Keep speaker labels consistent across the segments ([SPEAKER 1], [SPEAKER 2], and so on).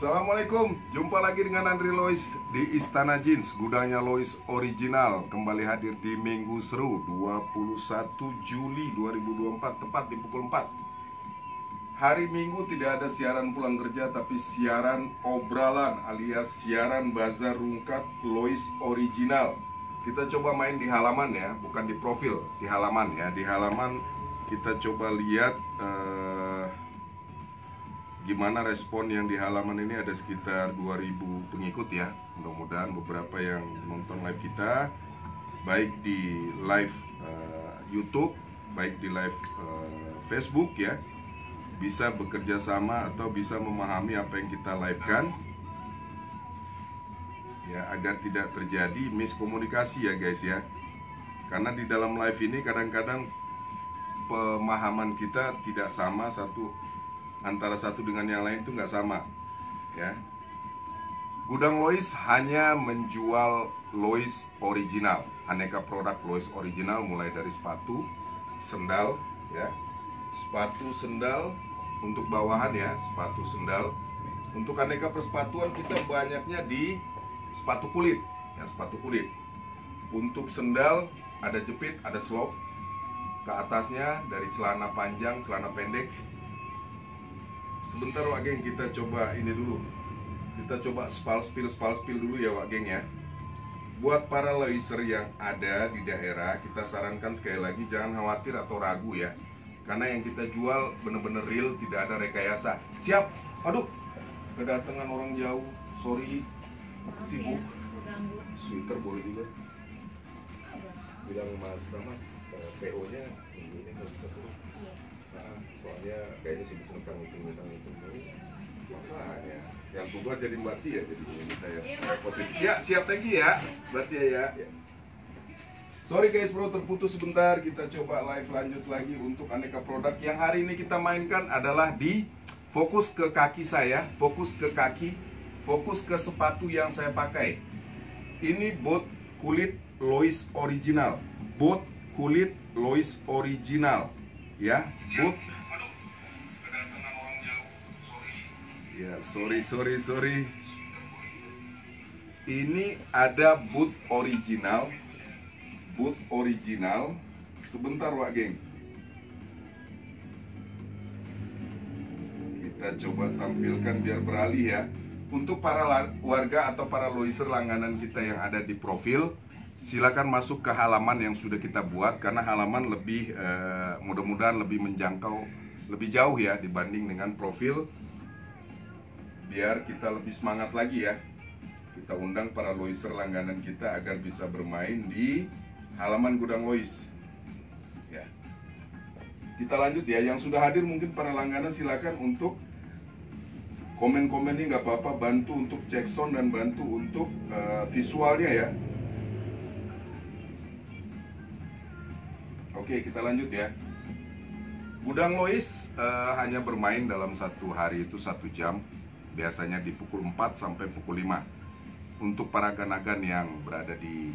[SPEAKER 1] Assalamualaikum, jumpa lagi dengan Andri Lois di Istana Jeans Gudangnya Lois Original. Kembali hadir di Minggu Seru 21 Juli 2024 Tepat di pukul 4 Hari Minggu tidak ada siaran pulang kerja Tapi siaran obralan alias siaran bazar rungkat Lois Original. Kita coba main di halaman ya, bukan di profil Di halaman ya, di halaman kita coba lihat eh, gimana respon yang di halaman ini? Ada sekitar 2000 pengikut ya. Mudah-mudahan beberapa yang nonton live kita baik di live uh, YouTube baik di live uh, Facebook ya bisa bekerja sama atau bisa memahami apa yang kita live kan ya agar tidak terjadi miskomunikasi ya guys ya. Karena di dalam live ini kadang-kadang pemahaman kita tidak sama satu antara satu dengan yang lain itu nggak sama ya. Gudang Lois hanya menjual Lois original aneka produk Lois original mulai dari sepatu sendal ya. Sepatu sendal untuk bawahan ya sepatu sendal. Untuk aneka persepatuan kita banyaknya di sepatu kulit ya sepatu kulit. Untuk sendal ada jepit ada slop. Ke atasnya dari celana panjang celana pendek sebentar Wak Geng kita coba ini dulu. Kita coba spal spill spal spill dulu ya Wak Geng ya. Buat para loiser yang ada di daerah kita sarankan sekali lagi jangan khawatir atau ragu ya. Karena yang kita jual bener-bener real tidak ada rekayasa. Siap? Aduh kedatangan orang jauh. Sorry. Sibuk. sweater boleh juga. Bilang mas Rahmat PO nya ini kalau bisa turun soalnya kayaknya sibuk tentang itu tentang itu makanya yang tugas jadi mbak Tia jadi ini saya ya siap you ya. Tia ya, ya. Sorry guys bro terputus sebentar. Kita coba live lanjut lagi untuk aneka produk yang hari ini kita mainkan adalah di fokus ke kaki saya. Fokus ke kaki fokus ke sepatu yang saya pakai. Ini bot kulit Lois original. Bot kulit Lois original. Ya bot ya sorry sorry sorry. Ini ada boot original. Boot original. Sebentar Wak geng. Kita coba tampilkan biar beralih ya. Untuk para warga atau para loiser langganan kita yang ada di profil silakan masuk ke halaman yang sudah kita buat karena halaman lebih eh, mudah-mudahan lebih menjangkau lebih jauh ya dibanding dengan profil biar kita lebih semangat lagi ya. Kita undang para loiser langganan kita agar bisa bermain di halaman gudang lois. Ya. Kita lanjut ya. Yang sudah hadir mungkin para langganan silakan untuk komen-komen ini nggak apa-apa. Bantu untuk cek sound dan bantu untuk uh, visualnya ya. Oke, kita lanjut ya. Gudang Lois uh, hanya bermain dalam satu hari itu satu jam, biasanya di pukul 4 sampai pukul 5. Untuk para ganagan yang berada di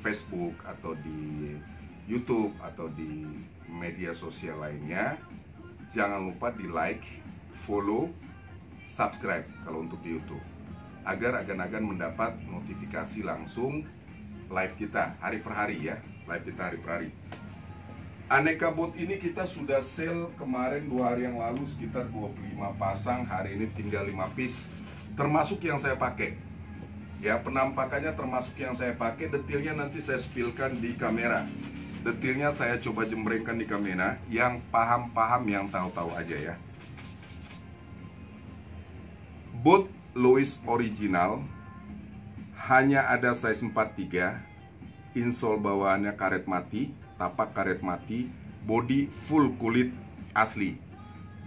[SPEAKER 1] Facebook atau di YouTube atau di media sosial lainnya, jangan lupa di like, follow, subscribe kalau untuk di YouTube. Agar agan-agan mendapat notifikasi langsung live kita hari per hari ya live kita hari per hari Aneka bot ini kita sudah sale kemarin dua hari yang lalu sekitar 25 pasang. Hari ini tinggal 5 piece Termasuk yang saya pakai. Ya penampakannya termasuk yang saya pakai. Detailnya nanti saya spillkan di kamera. Detailnya saya coba jembrengkan di kamera. Yang paham-paham yang tahu-tahu aja ya. Bot Louis original. Hanya ada size 43 Insole bawaannya karet mati tapak karet mati, body full kulit asli.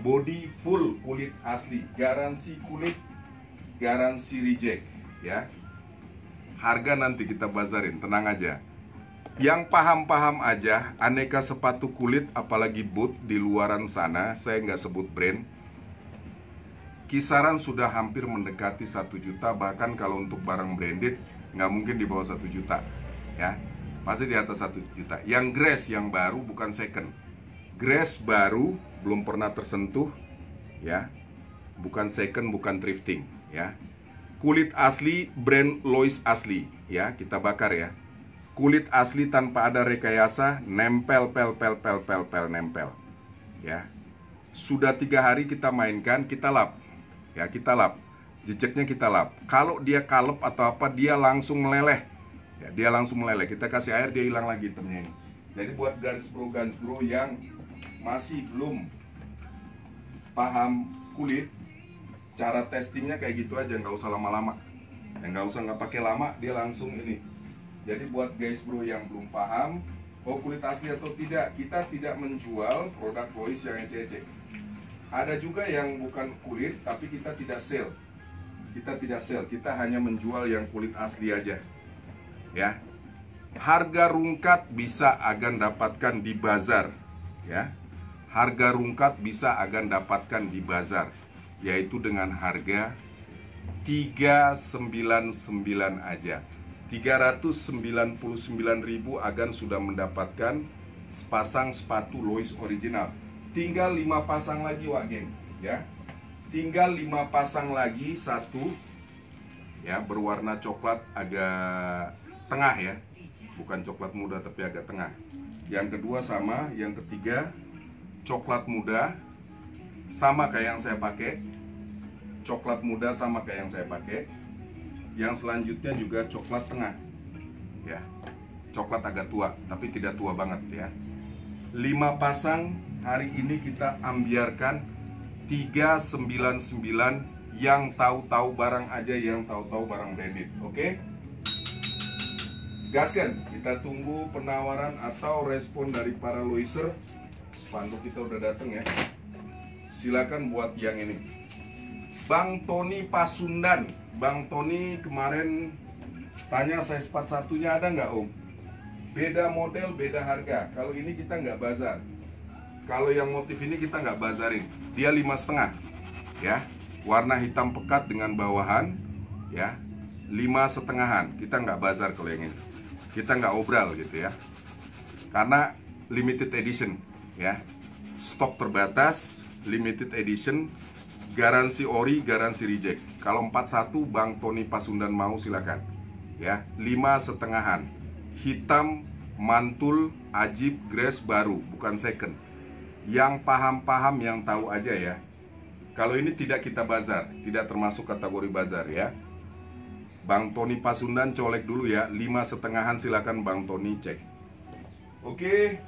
[SPEAKER 1] Body full kulit asli, garansi kulit, garansi reject ya. Harga nanti kita bazarin, tenang aja. Yang paham-paham aja, aneka sepatu kulit apalagi boot di luaran sana, saya nggak sebut brand, kisaran sudah hampir mendekati satu juta bahkan kalau untuk barang branded nggak mungkin di bawah satu juta ya pasti di atas satu juta yang grass yang baru bukan second grass baru belum pernah tersentuh ya bukan second, bukan thrifting, ya. Kulit asli brand Lois asli, ya. Kita bakar ya. Kulit asli tanpa ada rekayasa, nempel, pel, pel, pel, pel, pel, nempel, ya. Sudah tiga hari kita mainkan, kita lap, ya kita lap. Jejeknya kita lap. Kalau dia kalep atau apa, dia langsung meleleh. Ya, dia langsung meleleh. Kita kasih air, dia hilang lagi hitamnya ini. Jadi buat guns bro guns bro yang masih belum paham kulit, cara testingnya kayak gitu aja, nggak usah lama-lama. Ya, nggak usah nggak pakai lama, dia langsung ini. Jadi buat guys bro yang belum paham, oh kulit asli atau tidak, kita tidak menjual produk voice yang ece-ece. Ada juga yang bukan kulit, tapi kita tidak sell kita tidak sell, kita hanya menjual yang kulit asli aja. Ya. Harga rungkat bisa agan dapatkan di bazar, ya. Harga rungkat bisa agan dapatkan di bazar, yaitu dengan harga 399 aja. 399.000 agan sudah mendapatkan sepasang sepatu Lois original. Tinggal 5 pasang lagi, Wak Geng, ya tinggal lima pasang lagi satu ya berwarna coklat agak tengah ya. Bukan coklat muda tapi agak tengah. Yang kedua sama yang ketiga coklat muda sama kayak yang saya pakai. Coklat muda sama kayak yang saya pakai. Yang selanjutnya juga coklat tengah. Ya coklat agak tua tapi tidak tua banget ya. Lima pasang hari ini kita ambiarkan 399 yang tahu-tahu barang aja yang tahu-tahu barang branded oke? okay? Gaskan kita tunggu penawaran atau respon dari para loiser. Spanduk kita udah datang ya. Silakan buat yang ini. Bang Tony Pasundan. Bang Tony kemarin tanya saya sepat satunya ada nggak om? Beda model beda harga. Kalau ini kita nggak bazar. Kalau yang motif ini kita nggak bazarin. Dia lima setengah ya. Warna hitam pekat dengan bawahan ya. Lima setengahan. Kita nggak bazar kalau yang ini kita nggak obral gitu ya. Karena limited edition ya. Stok terbatas limited edition garansi ori garansi reject. Kalau 41 Bang Tony Pasundan mau silakan. Ya lima setengahan. Hitam mantul ajib grass baru bukan second. Yang paham-paham yang tahu aja ya. Kalau ini tidak kita bazar, tidak termasuk kategori bazar ya. Bang Tony Pasundan colek dulu ya, lima setengahan silakan Bang Tony cek. Oke,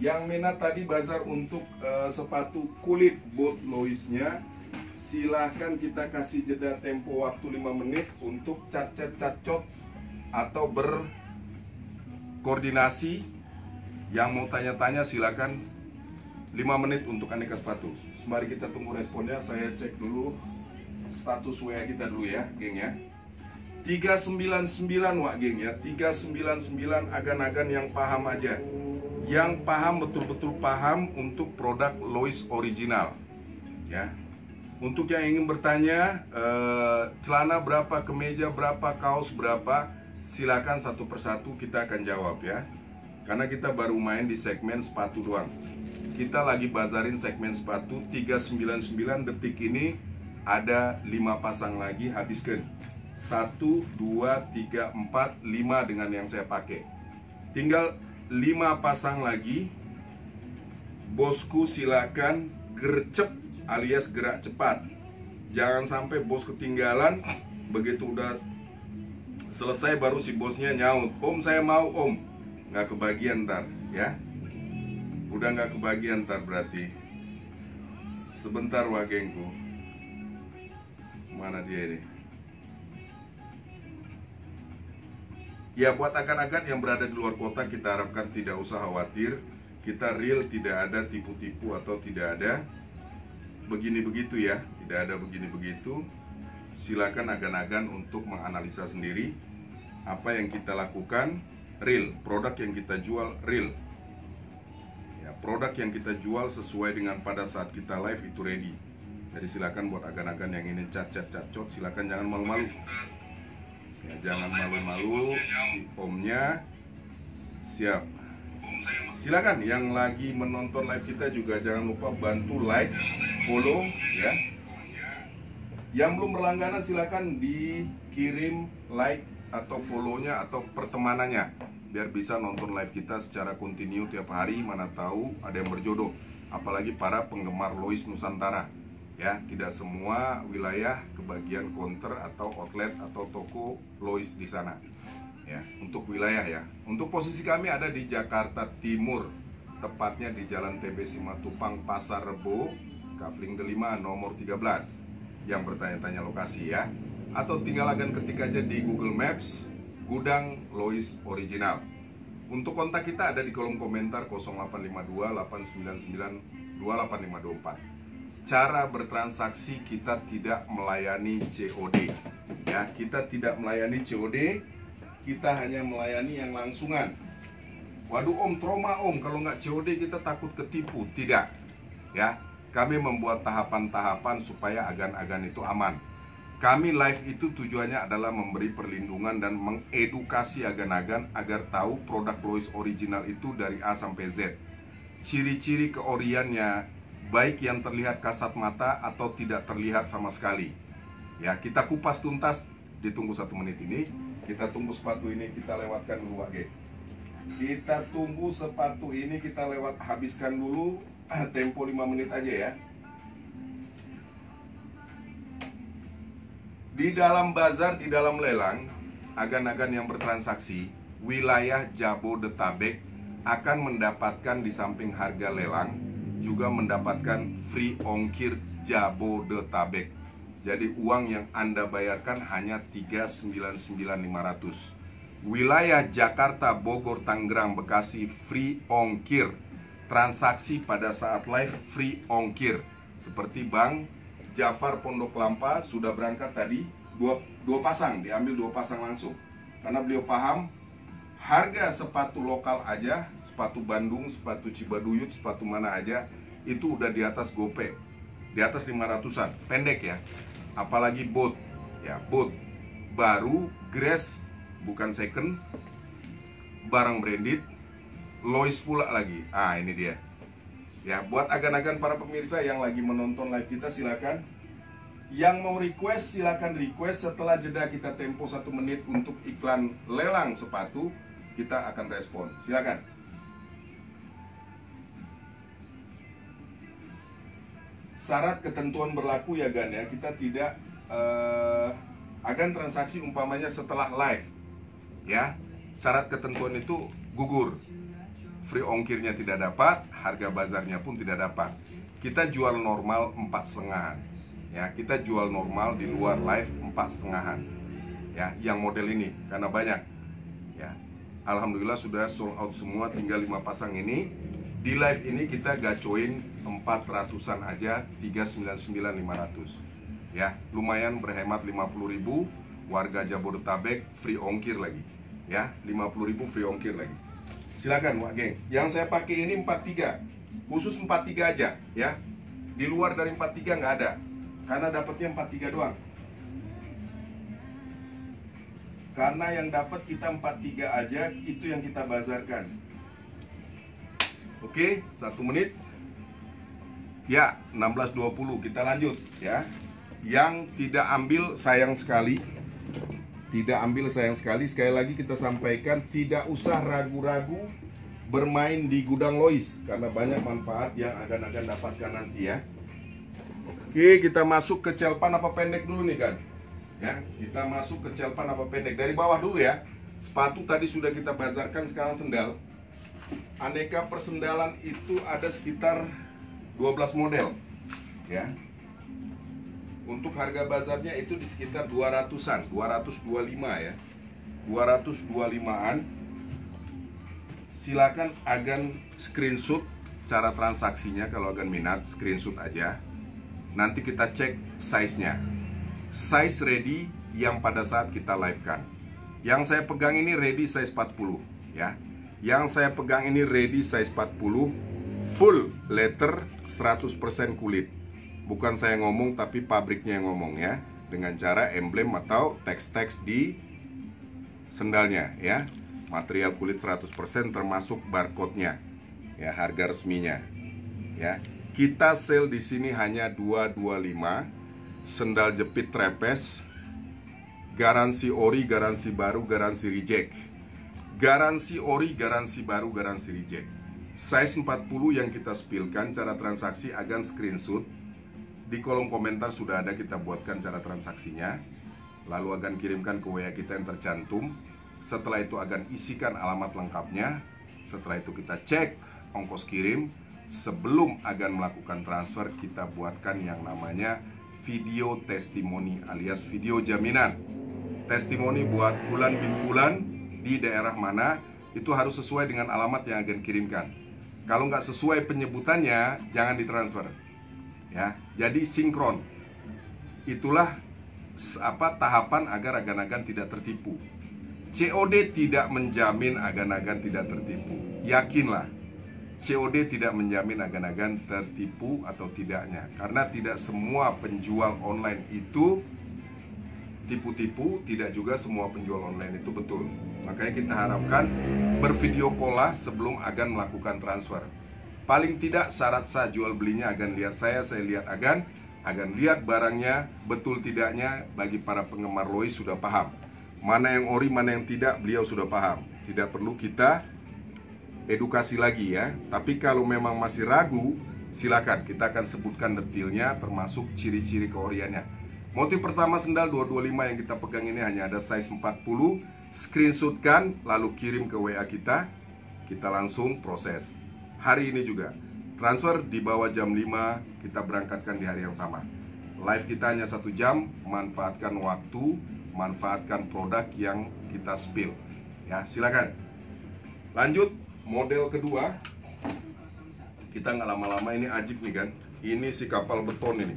[SPEAKER 1] yang minat tadi bazar untuk uh, sepatu kulit boat Loisnya, silahkan kita kasih jeda tempo waktu 5 menit untuk cat-cat-cacot atau berkoordinasi. Yang mau tanya-tanya silakan 5 menit untuk aneka sepatu Mari kita tunggu responnya Saya cek dulu status WA kita dulu ya geng ya 399 wak geng ya. 399 agan-agan yang paham aja. Yang paham betul-betul paham untuk produk Lois original Ya. Untuk yang ingin bertanya eh, celana berapa, kemeja berapa, kaos berapa, silakan satu persatu kita akan jawab ya. Karena kita baru main di segmen sepatu doang. Kita lagi bazarin segmen sepatu 399 detik ini ada 5 pasang lagi habiskan 1, 2, 3, 4, 5 dengan yang saya pakai. Tinggal 5 pasang lagi. Bosku silakan gercep alias gerak cepat. Jangan sampai bos ketinggalan. Begitu udah selesai baru si bosnya nyaut. Om saya mau om. Nggak kebagian ntar ya. Udah nggak kebagian ntar berarti. Sebentar wagengku. Mana dia ini Ya buat akan-akan yang berada di luar kota kita harapkan tidak usah khawatir. Kita real tidak ada tipu-tipu atau tidak ada Begini begitu ya. Tidak ada begini begitu. Silakan agan-agan untuk menganalisa sendiri Apa yang kita lakukan. Real Produk yang kita jual real. Produk yang kita jual sesuai dengan pada saat kita live itu ready. Jadi silakan buat agan-agan yang ini cat-cat cacot silakan jangan malu-malu ya, jangan malu-malu si omnya siap. Silakan yang lagi menonton live kita juga jangan lupa bantu like follow ya. Yang belum berlangganan silakan dikirim like atau follow-nya atau pertemanannya biar bisa nonton live kita secara kontinu tiap hari mana tahu ada yang berjodoh. Apalagi para penggemar Lois Nusantara ya tidak semua wilayah kebagian counter atau outlet atau toko Lois di sana. Ya untuk wilayah ya. Untuk posisi kami ada di Jakarta Timur tepatnya di Jalan TB Simatupang Pasar Rebo Kapling Delima nomor 13 yang bertanya-tanya lokasi ya. Atau tinggal agen ketik aja di Google Maps Gudang Lois Original. Untuk kontak kita ada di kolom komentar 0852 899 28524 cara bertransaksi kita tidak melayani COD ya kita tidak melayani COD kita hanya melayani yang langsungan. Waduh om trauma om. Kalau nggak COD kita takut ketipu. Tidak. Ya kami membuat tahapan-tahapan supaya agan-agan itu aman. Kami live itu tujuannya adalah memberi perlindungan dan mengedukasi agan-agan agar tahu produk Lois original itu dari A sampai Z. Ciri-ciri keoriannya baik yang terlihat kasat mata atau tidak terlihat sama sekali. Ya, kita kupas tuntas, ditunggu satu menit ini. Kita tunggu sepatu ini kita lewatkan dulu, Wage. Kita tunggu sepatu ini kita lewat habiskan dulu tempo 5 menit aja ya. Di dalam bazar, di dalam lelang, agan-agan yang bertransaksi, wilayah Jabodetabek akan mendapatkan di samping harga lelang juga mendapatkan free ongkir Jabodetabek. Jadi uang yang Anda bayarkan hanya 399.500. Wilayah Jakarta, Bogor, Tangerang, Bekasi free ongkir. Transaksi pada saat live free ongkir. Seperti Bang Jafar Pondok Lampa sudah berangkat tadi dua, dua pasang, diambil dua pasang langsung. Karena beliau paham harga sepatu lokal aja sepatu Bandung, sepatu Cibaduyut, sepatu mana aja itu udah di atas gope. Di atas 500-an pendek ya. Apalagi boat ya boat baru grass bukan second. Barang branded. Lois pula lagi. Ah ini dia. Ya buat agan-agan para pemirsa yang lagi menonton live kita silakan. Yang mau request silakan request. Setelah jeda kita tempo satu menit untuk iklan lelang sepatu kita akan respon. Silakan syarat ketentuan berlaku ya Gan ya. Kita tidak uh, akan transaksi umpamanya setelah live ya. Syarat ketentuan itu gugur. Free ongkirnya tidak dapat harga bazarnya pun tidak dapat. Kita jual normal empat setengahan ya. Kita jual normal di luar live empat setengahan ya. Yang model ini karena banyak ya. Alhamdulillah sudah sold out semua tinggal lima pasang ini di live ini kita gacoin 400-an aja 399.500 ya lumayan berhemat 50.000 warga Jabodetabek free ongkir lagi. Ya 50.000 free ongkir lagi. Silakan Wak Geng. Yang saya pakai ini 43 khusus 43 aja ya. Di luar dari 43 nggak ada karena dapatnya 43 doang. Karena yang dapat kita 43 aja itu yang kita bazarkan Oke, satu menit. Ya, 16.20 kita lanjut ya. Yang tidak ambil sayang sekali. Tidak ambil sayang sekali. Sekali lagi kita sampaikan tidak usah ragu-ragu bermain di gudang Lois karena banyak manfaat yang akan-akan dapatkan nanti ya. Oke, kita masuk ke celpan apa pendek dulu nih kan? Ya, kita masuk ke celpan apa pendek dari bawah dulu ya. Sepatu tadi sudah kita bazarkan sekarang sendal aneka persendalan itu ada sekitar 12 model ya. Untuk harga bazarnya itu di sekitar 200-an 225 ya. 225-an silakan agan screenshot cara transaksinya kalau agan minat screenshot aja. Nanti kita cek size-nya. Size ready yang pada saat kita live kan yang saya pegang ini ready size 40 ya yang saya pegang ini ready size 40 Full letter 100% kulit. Bukan saya ngomong tapi pabriknya yang ngomong ya. Dengan cara emblem atau teks-teks di sendalnya ya. Material kulit 100% termasuk barcode-nya Ya harga resminya Ya. Kita sell di sini hanya 225 sendal jepit trepes, garansi ori, garansi baru, garansi reject. Garansi ori, garansi baru, garansi reject. Size 40 yang kita spillkan cara transaksi agan screenshot. Di kolom komentar sudah ada kita buatkan cara transaksinya. Lalu akan kirimkan ke WA kita yang tercantum. Setelah itu akan isikan alamat lengkapnya. Setelah itu kita cek ongkos kirim. Sebelum akan melakukan transfer kita buatkan yang namanya video testimoni alias video jaminan. Testimoni buat Fulan bin Fulan di daerah mana Itu harus sesuai dengan alamat yang akan kirimkan kalau nggak sesuai penyebutannya, jangan ditransfer. Ya, jadi sinkron. Itulah apa tahapan agar agan-agan tidak tertipu. COD tidak menjamin agan-agan tidak tertipu. Yakinlah, COD tidak menjamin agan-agan tertipu atau tidaknya, karena tidak semua penjual online itu tipu-tipu, tidak juga semua penjual online itu betul. Makanya kita harapkan bervideo call sebelum agan melakukan transfer. Paling tidak syarat sah jual belinya agan lihat saya, saya lihat agan, agan lihat barangnya betul tidaknya bagi para penggemar Lois sudah paham. Mana yang ori, mana yang tidak, beliau sudah paham. Tidak perlu kita edukasi lagi ya. Tapi kalau memang masih ragu, silakan kita akan sebutkan detailnya termasuk ciri-ciri keoriannya. Motif pertama sendal 225 yang kita pegang ini hanya ada size 40 Screenshotkan lalu kirim ke WA kita Kita langsung proses. Hari ini juga Transfer di bawah jam 5 Kita berangkatkan di hari yang sama. Live kita hanya satu jam Manfaatkan waktu Manfaatkan produk yang kita spill. Ya silakan. Lanjut model kedua. Kita nggak lama-lama ini ajib nih kan. Ini si kapal beton ini.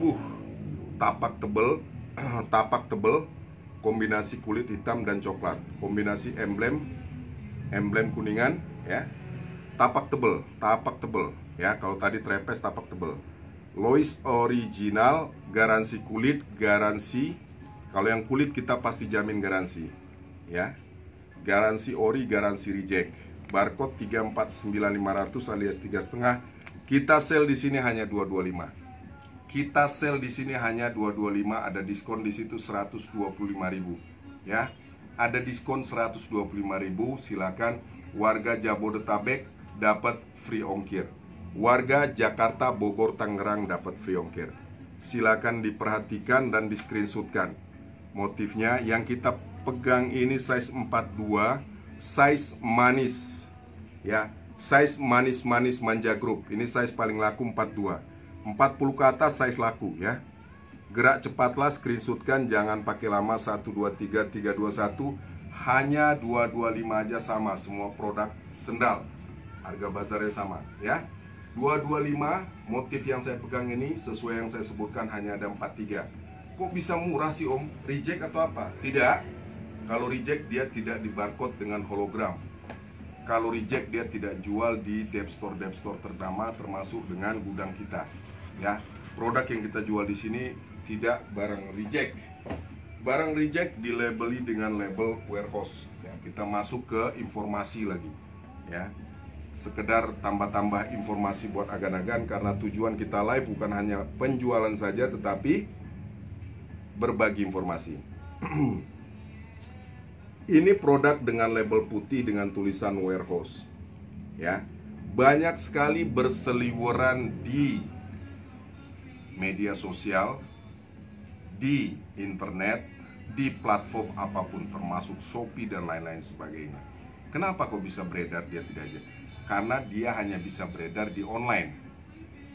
[SPEAKER 1] Uh tapak tebel tapak tebel kombinasi kulit hitam dan coklat. Kombinasi emblem emblem kuningan ya. Tapak tebel tapak tebel ya. Kalau tadi trepes tapak tebel. Lois original garansi kulit garansi. Kalau yang kulit kita pasti jamin garansi ya. Garansi ori garansi reject. Barcode 349500 alias 3,5 kita sell di sini hanya 225 kita sell di sini hanya 225, ada diskon di situ 125.000 ya. Ada diskon 125.000, silakan warga Jabodetabek dapat free ongkir. Warga Jakarta, Bogor, Tangerang dapat free ongkir. Silakan diperhatikan dan di screenshotkan. Motifnya yang kita pegang ini size 42, size manis. Ya, size manis-manis manja group. Ini size paling laku 42 40 ke atas size laku ya. Gerak cepatlah screenshotkan Jangan pakai lama. 1, 2, 3, 3, 2, 1 Hanya 225 aja sama Semua produk sendal. Harga bazarnya sama ya. 225 motif yang saya pegang ini Sesuai yang saya sebutkan hanya ada 43 Kok bisa murah sih om? Reject atau apa? Tidak. Kalau reject dia tidak di barcode dengan hologram. Kalau reject dia tidak jual di dep store dep store ternama termasuk dengan gudang kita ya produk yang kita jual di sini tidak barang reject. Barang reject dilabeli dengan label warehouse. Ya, kita masuk ke informasi lagi. Ya sekedar tambah-tambah informasi buat agan-agan karena tujuan kita live bukan hanya penjualan saja tetapi berbagi informasi. Ini produk dengan label putih dengan tulisan warehouse. Ya banyak sekali berseliweran di media sosial, di internet, di platform apa pun termasuk Shopee dan lain-lain sebagainya. Kenapa kok bisa beredar dia tidak aja? Karena dia hanya bisa beredar di online.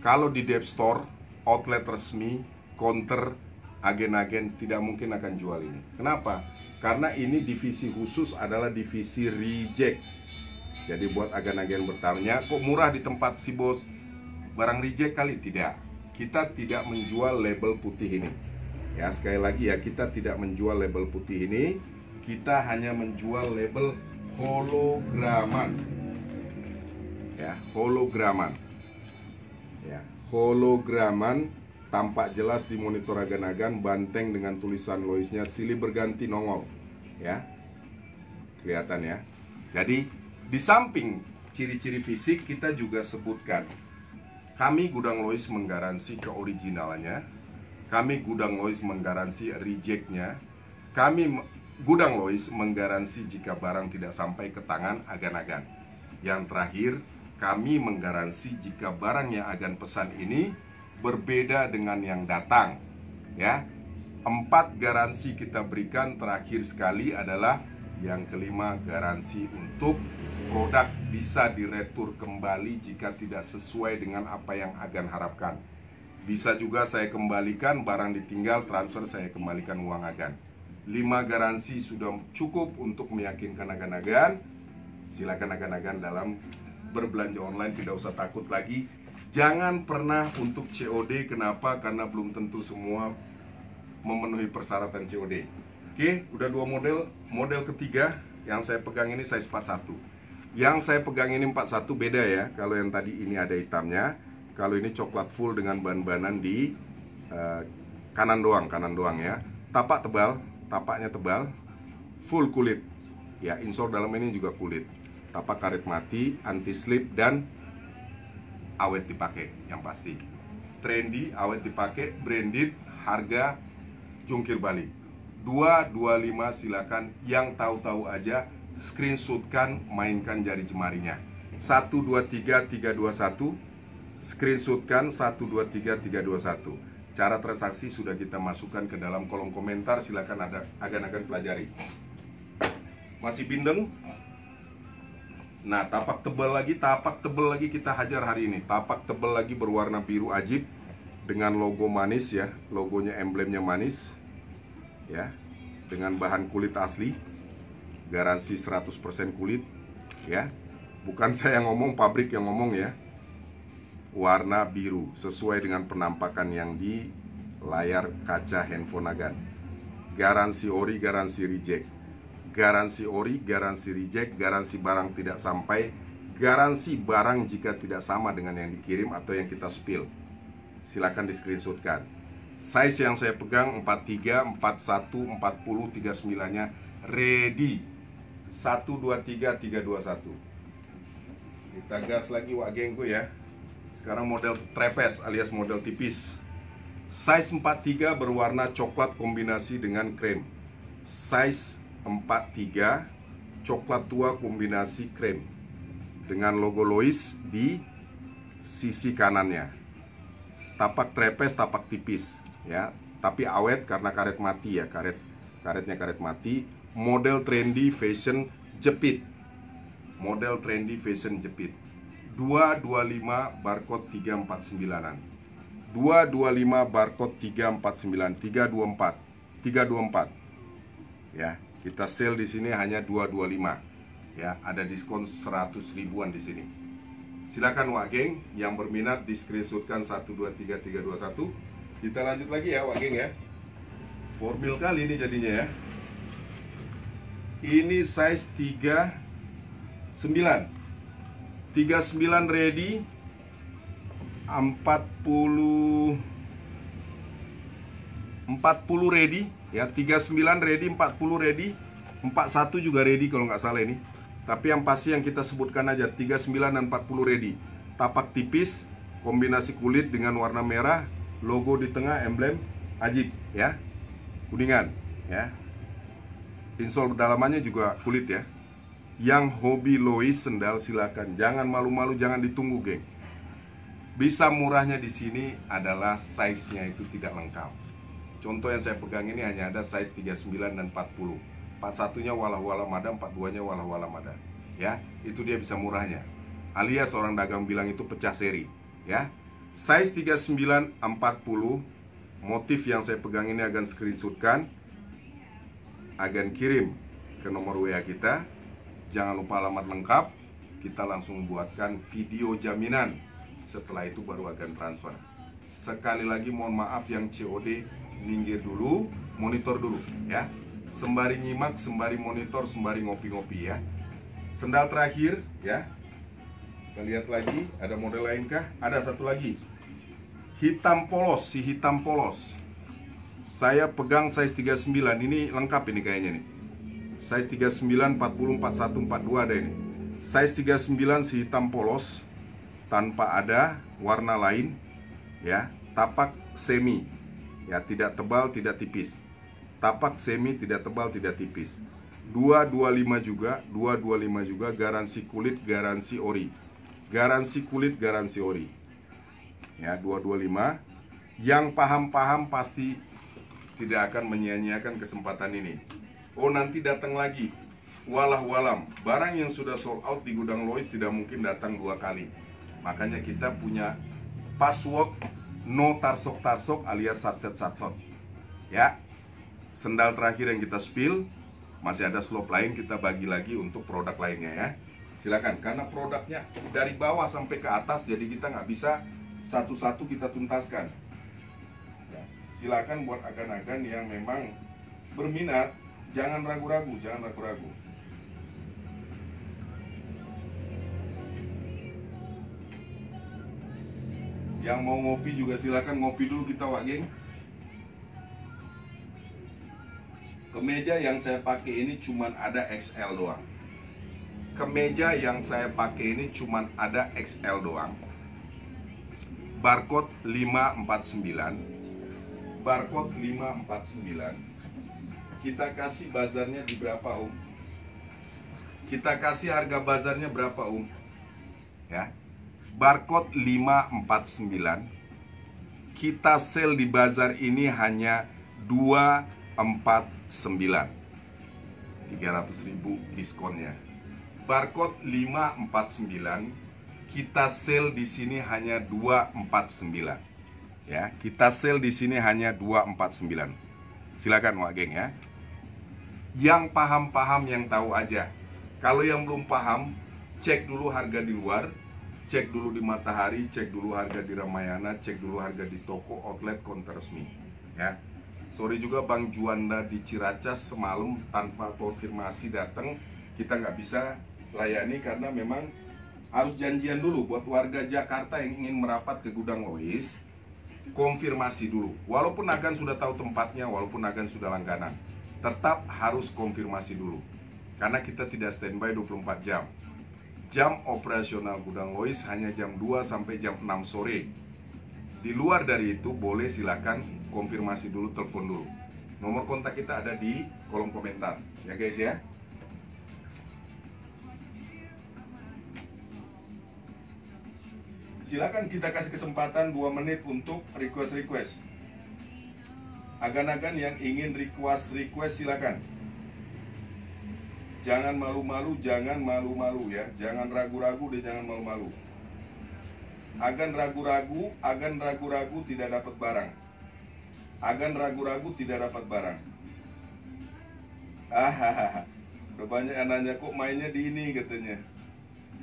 [SPEAKER 1] Kalau di Dev Store, outlet resmi, counter, agen-agen tidak mungkin akan jual ini. Kenapa? Karena ini divisi khusus adalah divisi reject. Jadi buat agen-agen bertanya, kok murah di tempat si bos? Barang reject kali? Tidak kita tidak menjual label putih ini. Ya, sekali lagi ya, kita tidak menjual label putih ini. Kita hanya menjual label holograman. Ya, holograman. Ya, holograman tampak jelas di monitor agan-agan banteng dengan tulisan Loisnya silih berganti nongol. Ya. Kelihatan ya. Jadi, di samping ciri-ciri fisik kita juga sebutkan kami Gudang Lois menggaransi keoriginalnya, kami Gudang Lois menggaransi rejectnya. Kami Gudang Lois menggaransi jika barang tidak sampai ke tangan agan-agan. Yang terakhir, kami menggaransi jika barang yang agan pesan ini berbeda dengan yang datang. Ya, empat garansi kita berikan terakhir sekali adalah yang kelima garansi untuk produk bisa diretur kembali jika tidak sesuai dengan apa yang agan harapkan. Bisa juga saya kembalikan barang ditinggal transfer saya kembalikan uang agan. Lima garansi sudah cukup untuk meyakinkan agan-agan. Silakan agan-agan dalam berbelanja online tidak usah takut lagi. Jangan pernah untuk COD kenapa? Karena belum tentu semua memenuhi persyaratan COD. Oke, udah dua model. Model ketiga yang saya pegang ini size 41. Yang saya pegang ini 41 beda ya. Kalau yang tadi ini ada hitamnya, kalau ini coklat full dengan bahan-bahanan di uh, kanan doang, kanan doang ya. Tapak tebal, tapaknya tebal, full kulit. Ya, insole dalam ini juga kulit tapak karet mati, anti slip dan awet dipakai yang pasti. Trendy, awet dipakai, branded, harga jungkir balik. 225 silakan yang tahu-tahu aja screenshotkan mainkan jari jemarinya. 123 321 screenshotkan 123 321. Cara transaksi sudah kita masukkan ke dalam kolom komentar silakan ada agan-agan pelajari. Masih bindeng? Nah, tapak tebal lagi, tapak tebal lagi kita hajar hari ini. Tapak tebal lagi berwarna biru ajib dengan logo manis ya, logonya emblemnya manis. Ya. Dengan bahan kulit asli. Garansi 100% kulit ya. Bukan saya yang ngomong, pabrik yang ngomong ya. Warna biru sesuai dengan penampakan yang di layar kaca handphone Agan. Garansi ori, garansi reject garansi ori, garansi reject, garansi barang tidak sampai, garansi barang jika tidak sama dengan yang dikirim atau yang kita spill. Silakan di screenshotkan. Size yang saya pegang 43, 41, 40, 39-nya ready. 1 2 3 3 2 1. Kita gas lagi wagengku ya. Sekarang model trapeze alias model tipis. Size 43 berwarna coklat kombinasi dengan krem. Size 43 coklat tua kombinasi krem dengan logo Lois di sisi kanannya. Tapak trepes, tapak tipis ya, tapi awet karena karet mati ya, karet karetnya karet mati. Model trendy fashion jepit. Model trendy fashion jepit. 225 barcode 349-an. 225 barcode 349 324 324 ya kita sale di sini hanya 225. Ya, ada diskon 100 ribuan di sini. Silakan Wak Geng yang berminat di screenshotkan 123321. Kita lanjut lagi ya Wak Geng ya. Formil kali ini jadinya ya. Ini size 39. 39 ready 40 40 ready ya 39 ready 40 ready 41 juga ready kalau nggak salah ini tapi yang pasti yang kita sebutkan aja 39 dan 40 ready tapak tipis kombinasi kulit dengan warna merah logo di tengah emblem ajib ya. Kuningan ya. Insole dalamannya juga kulit ya. Yang hobi Lois sendal silakan. Jangan malu-malu jangan ditunggu geng. Bisa murahnya di sini adalah size-nya itu tidak lengkap. Contoh yang saya pegang ini hanya ada size 39 dan 40 41-nya walah-walah mada, 42-nya walah-walah mada Ya, itu dia bisa murahnya. Alias orang dagang bilang itu pecah seri Ya, size 39 40 Motif yang saya pegang ini akan screenshotkan Agan kirim ke nomor WA kita Jangan lupa alamat lengkap Kita langsung buatkan video jaminan Setelah itu baru akan transfer Sekali lagi mohon maaf yang COD minggir dulu, monitor dulu ya. Sembari nyimak, sembari monitor, sembari ngopi-ngopi ya. Sendal terakhir ya. Kita lihat lagi, ada model lainkah? Ada satu lagi. Hitam polos, si hitam polos. Saya pegang size 39, ini lengkap ini kayaknya nih. Size 39, 40, 41, 42 ada ini. Size 39 si hitam polos tanpa ada warna lain ya, tapak semi Ya, tidak tebal, tidak tipis. Tapak semi tidak tebal, tidak tipis. 225 juga, 225 juga garansi kulit, garansi ori. Garansi kulit, garansi ori. Ya, 225. Yang paham-paham pasti tidak akan menyia-nyiakan kesempatan ini. Oh, nanti datang lagi. Walah walam, barang yang sudah sold out di gudang Lois tidak mungkin datang dua kali. Makanya kita punya password no tarsok tarsok alias satset satsot. Ya, sendal terakhir yang kita spill masih ada slop lain kita bagi lagi untuk produk lainnya ya silakan karena produknya dari bawah sampai ke atas jadi kita nggak bisa satu-satu kita tuntaskan. Ya, silakan buat agan-agan yang memang berminat jangan ragu-ragu jangan ragu-ragu. Yang mau ngopi juga silakan ngopi dulu kita wak geng. Kemeja yang saya pakai ini cuman ada XL doang. Kemeja yang saya pakai ini cuman ada XL doang barcode 549 barcode 549 kita kasih bazarnya di berapa om? Kita kasih harga bazarnya berapa om? Ya. Barcode 549 kita sell di bazar ini hanya 249 300 ribu diskonnya. Barcode 549 kita sell di sini hanya 249 ya kita sell di sini hanya 249 silakan Wak Geng ya. Yang paham-paham yang tahu aja. Kalau yang belum paham cek dulu harga di luar cek dulu di Matahari, cek dulu harga di Ramayana, cek dulu harga di toko outlet konter resmi. Ya, sorry juga Bang Juanda di Ciracas semalam tanpa konfirmasi datang, kita nggak bisa layani karena memang harus janjian dulu buat warga Jakarta yang ingin merapat ke gudang Lois, konfirmasi dulu. Walaupun agan sudah tahu tempatnya, walaupun agan sudah langganan, tetap harus konfirmasi dulu. Karena kita tidak standby 24 jam jam operasional gudang Lois hanya jam 2 sampai jam 6 sore. Di luar dari itu boleh silakan konfirmasi dulu, telepon dulu. Nomor kontak kita ada di kolom komentar, ya guys ya. Silakan kita kasih kesempatan 2 menit untuk request-request. Agan-agan yang ingin request-request silakan. Jangan malu-malu, jangan malu-malu ya. Jangan ragu-ragu dan jangan malu-malu. Agan ragu-ragu, agan ragu-ragu tidak dapat barang. Agan ragu-ragu tidak dapat barang. Ah, udah banyak yang nanya kok mainnya di ini katanya.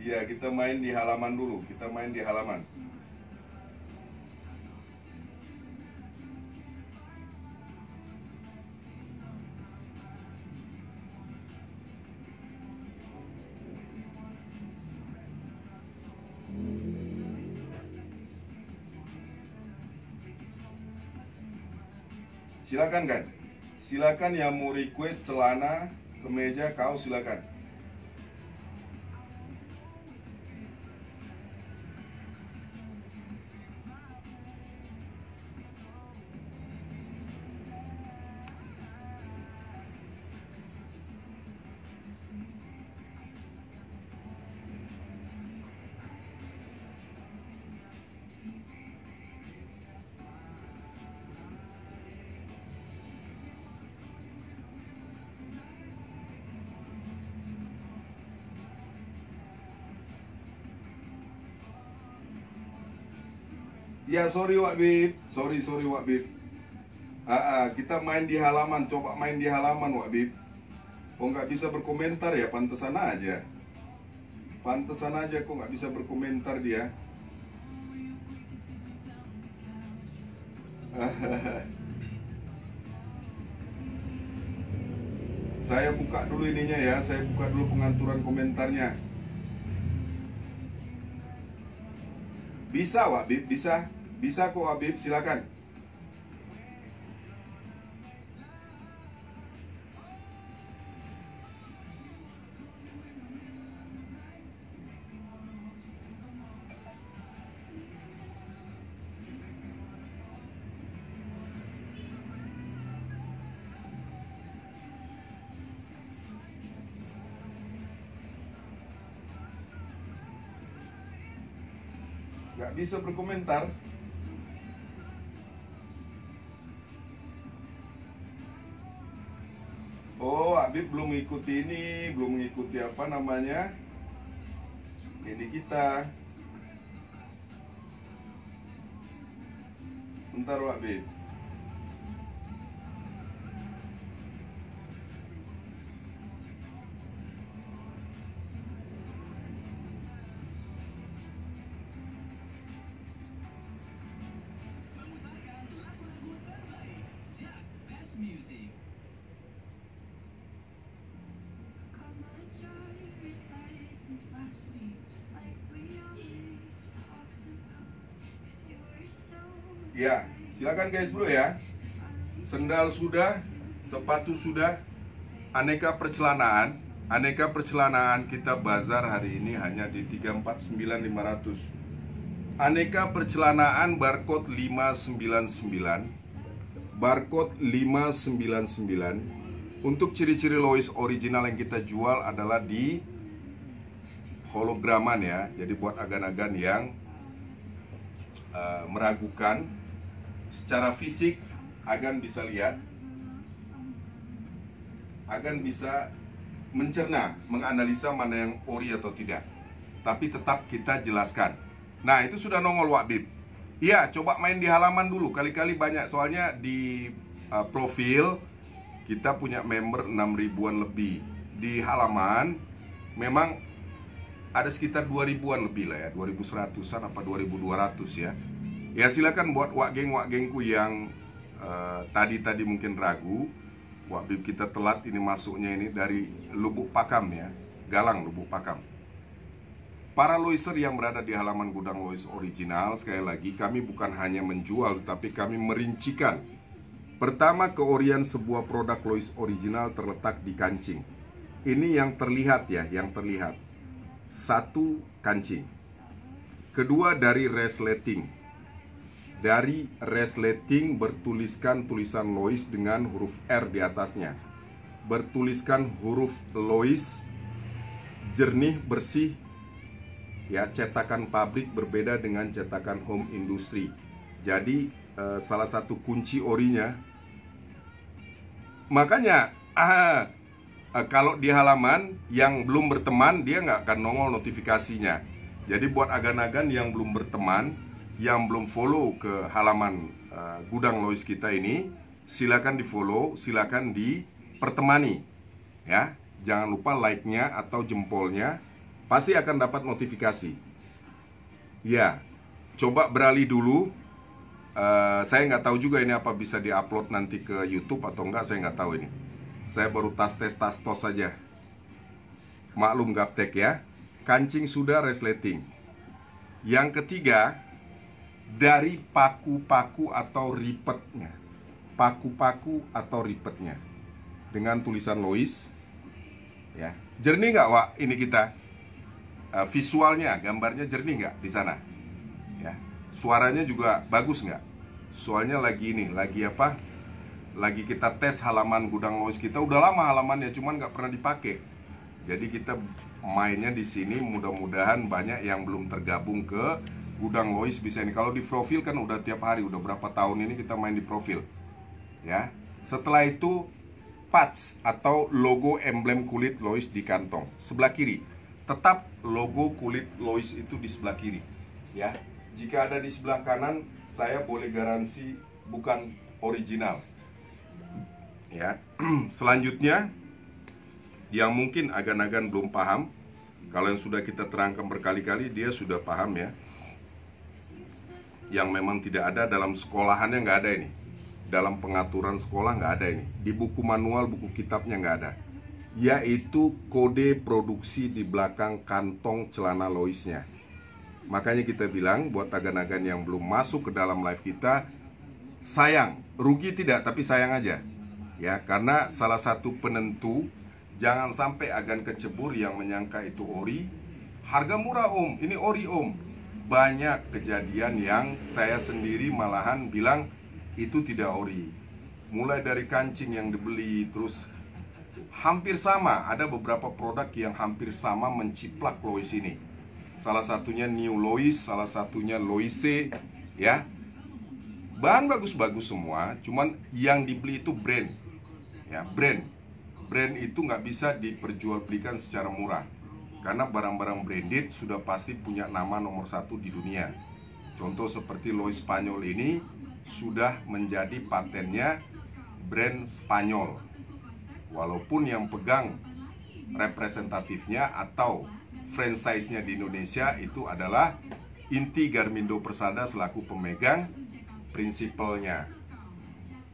[SPEAKER 1] Iya, kita main di halaman dulu. Kita main di halaman. Silakan kan? Silakan yang mau request celana, kemeja, kaos silakan. Ya sorry Wak Bib, sorry sorry Wak Bib. Ah, ah, kita main di halaman, coba main di halaman Wak Bib. Oh nggak bisa berkomentar ya, pantesan aja. Pantesan aja kok nggak bisa berkomentar dia. saya buka dulu ininya ya, saya buka dulu pengaturan komentarnya. Bisa Wak bisa. Bisa kok Habib, silakan. Bisa berkomentar Oh, Habib belum mengikuti ini, belum mengikuti apa namanya? Ini kita. Bentar, Habib. Silakan guys bro ya. Sendal sudah, sepatu sudah, aneka percelanaan. Aneka percelanaan kita bazar hari ini hanya di 349500. Aneka percelanaan barcode 599. Barcode 599. Untuk ciri-ciri Lois original yang kita jual adalah di holograman ya. Jadi buat agan-agan yang uh, meragukan secara fisik agan bisa lihat agan bisa mencerna, menganalisa mana yang ori atau tidak. Tapi tetap kita jelaskan. Nah, itu sudah nongol Wabib. Iya, coba main di halaman dulu. Kali-kali banyak soalnya di uh, profil kita punya member 6 ribuan lebih. Di halaman memang ada sekitar 2000-an lebih lah ya, 2100-an apa 2200 ya. Ya silakan buat wak geng wak gengku yang uh, tadi tadi mungkin ragu, wak bib kita telat ini masuknya ini dari Lubuk Pakam ya, Galang Lubuk Pakam. Para loiser yang berada di halaman gudang Lois original, sekali lagi kami bukan hanya menjual, tapi kami merincikan. Pertama, keorian sebuah produk Lois original terletak di kancing. Ini yang terlihat ya, yang terlihat. Satu kancing. Kedua dari resleting dari resleting bertuliskan tulisan Lois dengan huruf R di atasnya. Bertuliskan huruf Lois jernih bersih ya cetakan pabrik berbeda dengan cetakan home industry. Jadi eh, salah satu kunci orinya makanya ah, eh, kalau di halaman yang belum berteman dia nggak akan nongol notifikasinya. Jadi buat agan-agan yang belum berteman yang belum follow ke halaman uh, gudang Lois kita ini, silakan di follow, silakan di pertemani, ya. Jangan lupa like-nya atau jempolnya, pasti akan dapat notifikasi. Ya, coba beralih dulu. Uh, saya nggak tahu juga ini apa bisa diupload nanti ke YouTube atau enggak, saya nggak tahu ini. Saya baru tas tes tas tos saja. Maklum gaptek ya. Kancing sudah resleting. Yang ketiga, dari paku-paku atau ripetnya. Paku-paku atau ripetnya. Dengan tulisan Lois. Ya. Jernih nggak Wak ini kita? Uh, visualnya gambarnya jernih nggak di sana? Ya. Suaranya juga bagus nggak? Soalnya lagi ini lagi apa? Lagi kita tes halaman gudang Lois kita. Udah lama halamannya cuman nggak pernah dipakai jadi kita mainnya di sini mudah-mudahan banyak yang belum tergabung ke gudang Lois bisa ini. Kalau di profil kan udah tiap hari, udah berapa tahun ini kita main di profil. Ya. Setelah itu patch atau logo emblem kulit Lois di kantong sebelah kiri. Tetap logo kulit Lois itu di sebelah kiri. Ya. Jika ada di sebelah kanan, saya boleh garansi bukan original. Ya. Selanjutnya yang mungkin agan-agan belum paham, kalau yang sudah kita terangkan berkali-kali dia sudah paham ya yang memang tidak ada dalam sekolahannya nggak ada ini. Dalam pengaturan sekolah nggak ada ini. Di buku manual buku kitabnya nggak ada. Yaitu kode produksi di belakang kantong celana Loisnya. Makanya kita bilang buat agan-agan yang belum masuk ke dalam live kita sayang. Rugi tidak tapi sayang aja. Ya karena salah satu penentu jangan sampai agan kecebur yang menyangka itu ori. Harga murah om. Ini ori om banyak kejadian yang saya sendiri malahan bilang itu tidak ori. Mulai dari kancing yang dibeli terus hampir sama, ada beberapa produk yang hampir sama menciplak Lois ini. salah satunya New Lois, salah satunya Loise, ya. Bahan bagus-bagus semua, cuman yang dibeli itu brand. Ya, brand. Brand itu nggak bisa diperjualbelikan secara murah. Karena barang-barang branded sudah pasti punya nama nomor satu di dunia. Contoh seperti Lois Spanyol ini sudah menjadi patennya brand Spanyol. Walaupun yang pegang representatifnya atau franchise-nya di Indonesia itu adalah inti Garmindo Persada selaku pemegang prinsipalnya.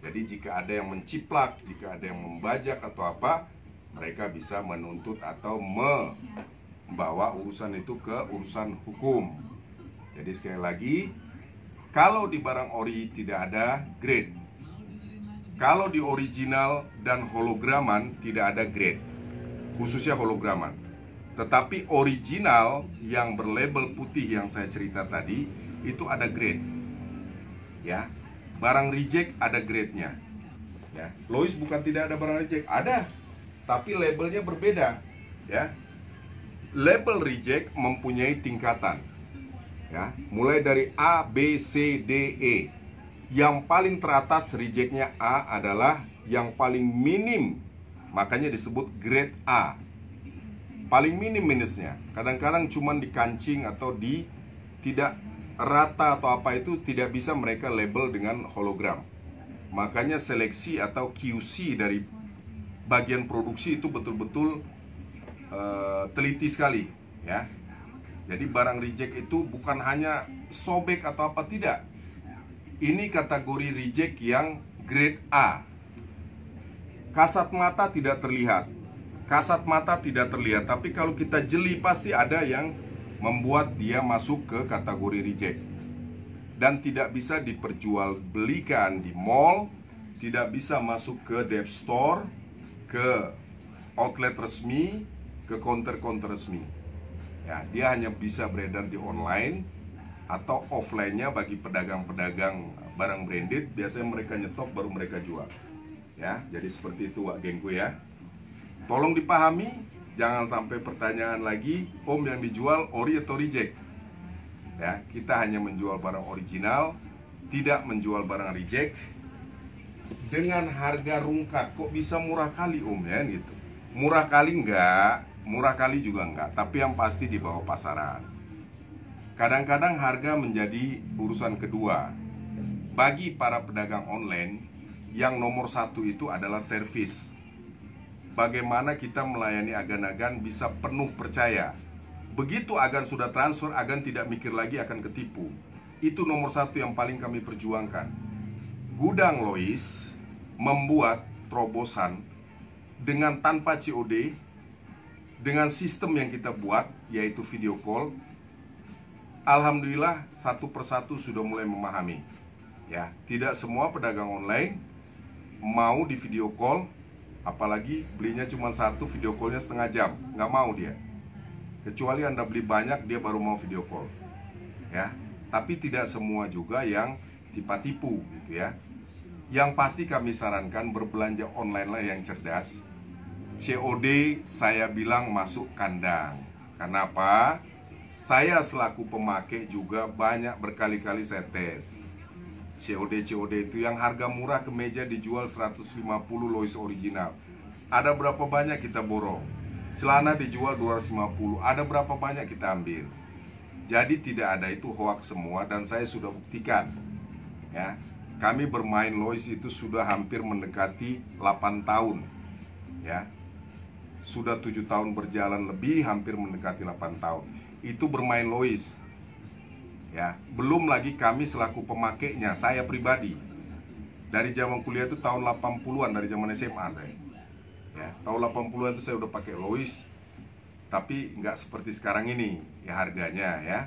[SPEAKER 1] Jadi jika ada yang menciplak, jika ada yang membajak atau apa, mereka bisa menuntut atau membawa urusan itu ke urusan hukum. Jadi sekali lagi, kalau di barang ori tidak ada grade. Kalau di original dan holograman tidak ada grade khususnya holograman. Tetapi original yang berlabel putih yang saya cerita tadi itu ada grade. Ya. Barang reject ada grade-nya. Ya. Lois bukan tidak ada barang reject, ada. Tapi labelnya berbeda, ya. Label reject mempunyai tingkatan. Ya, mulai dari A, B, C, D, E. Yang paling teratas rejectnya A adalah yang paling minim Makanya disebut grade A. Paling minim minusnya. Kadang-kadang cuma di kancing atau di tidak rata atau apa itu tidak bisa mereka label dengan hologram. Makanya seleksi atau QC dari bagian produksi itu betul-betul uh, teliti sekali, ya. Jadi barang reject itu bukan hanya sobek atau apa tidak. Ini kategori reject yang grade A kasat mata tidak terlihat. Kasat mata tidak terlihat, tapi kalau kita jeli pasti ada yang membuat dia masuk ke kategori reject. Dan tidak bisa diperjualbelikan di mall, tidak bisa masuk ke dev store, ke outlet resmi, ke counter-counter resmi. Ya, dia hanya bisa beredar di online atau offline-nya bagi pedagang-pedagang barang branded, biasanya mereka nyetok baru mereka jual. Ya jadi seperti itu Wak Gengku ya. Tolong dipahami jangan sampai pertanyaan lagi om yang dijual ori atau reject. Ya kita hanya menjual barang original tidak menjual barang reject. Dengan harga rungkat kok bisa murah kali om ya gitu? Murah kali enggak murah kali juga enggak tapi yang pasti di bawah pasaran kadang-kadang harga menjadi urusan kedua bagi para pedagang online yang nomor satu itu adalah servis. Bagaimana kita melayani agan-agan bisa penuh percaya. Begitu agan sudah transfer, agan tidak mikir lagi akan ketipu. Itu nomor satu yang paling kami perjuangkan. Gudang Lois membuat terobosan dengan tanpa COD, dengan sistem yang kita buat, yaitu video call. Alhamdulillah satu persatu sudah mulai memahami. Ya, tidak semua pedagang online mau di video call apalagi belinya cuma satu video callnya setengah jam nggak mau dia kecuali anda beli banyak dia baru mau video call ya tapi tidak semua juga yang tipu-tipu gitu ya yang pasti kami sarankan berbelanja online lah yang cerdas COD saya bilang masuk kandang kenapa saya selaku pemakai juga banyak berkali-kali saya tes COD COD itu yang harga murah ke meja dijual 150 Lois original. Ada berapa banyak kita borong? Celana dijual 250. Ada berapa banyak kita ambil? Jadi tidak ada itu hoax semua dan saya sudah buktikan. Ya. Kami bermain Lois itu sudah hampir mendekati 8 tahun. Ya. Sudah 7 tahun berjalan lebih hampir mendekati 8 tahun. Itu bermain Lois. Ya belum lagi kami selaku pemakainya saya pribadi. Dari zaman kuliah itu tahun 80-an dari zaman SMA saya. Ya tahun 80-an itu saya udah pakai Lois. Tapi nggak seperti sekarang ini ya harganya ya.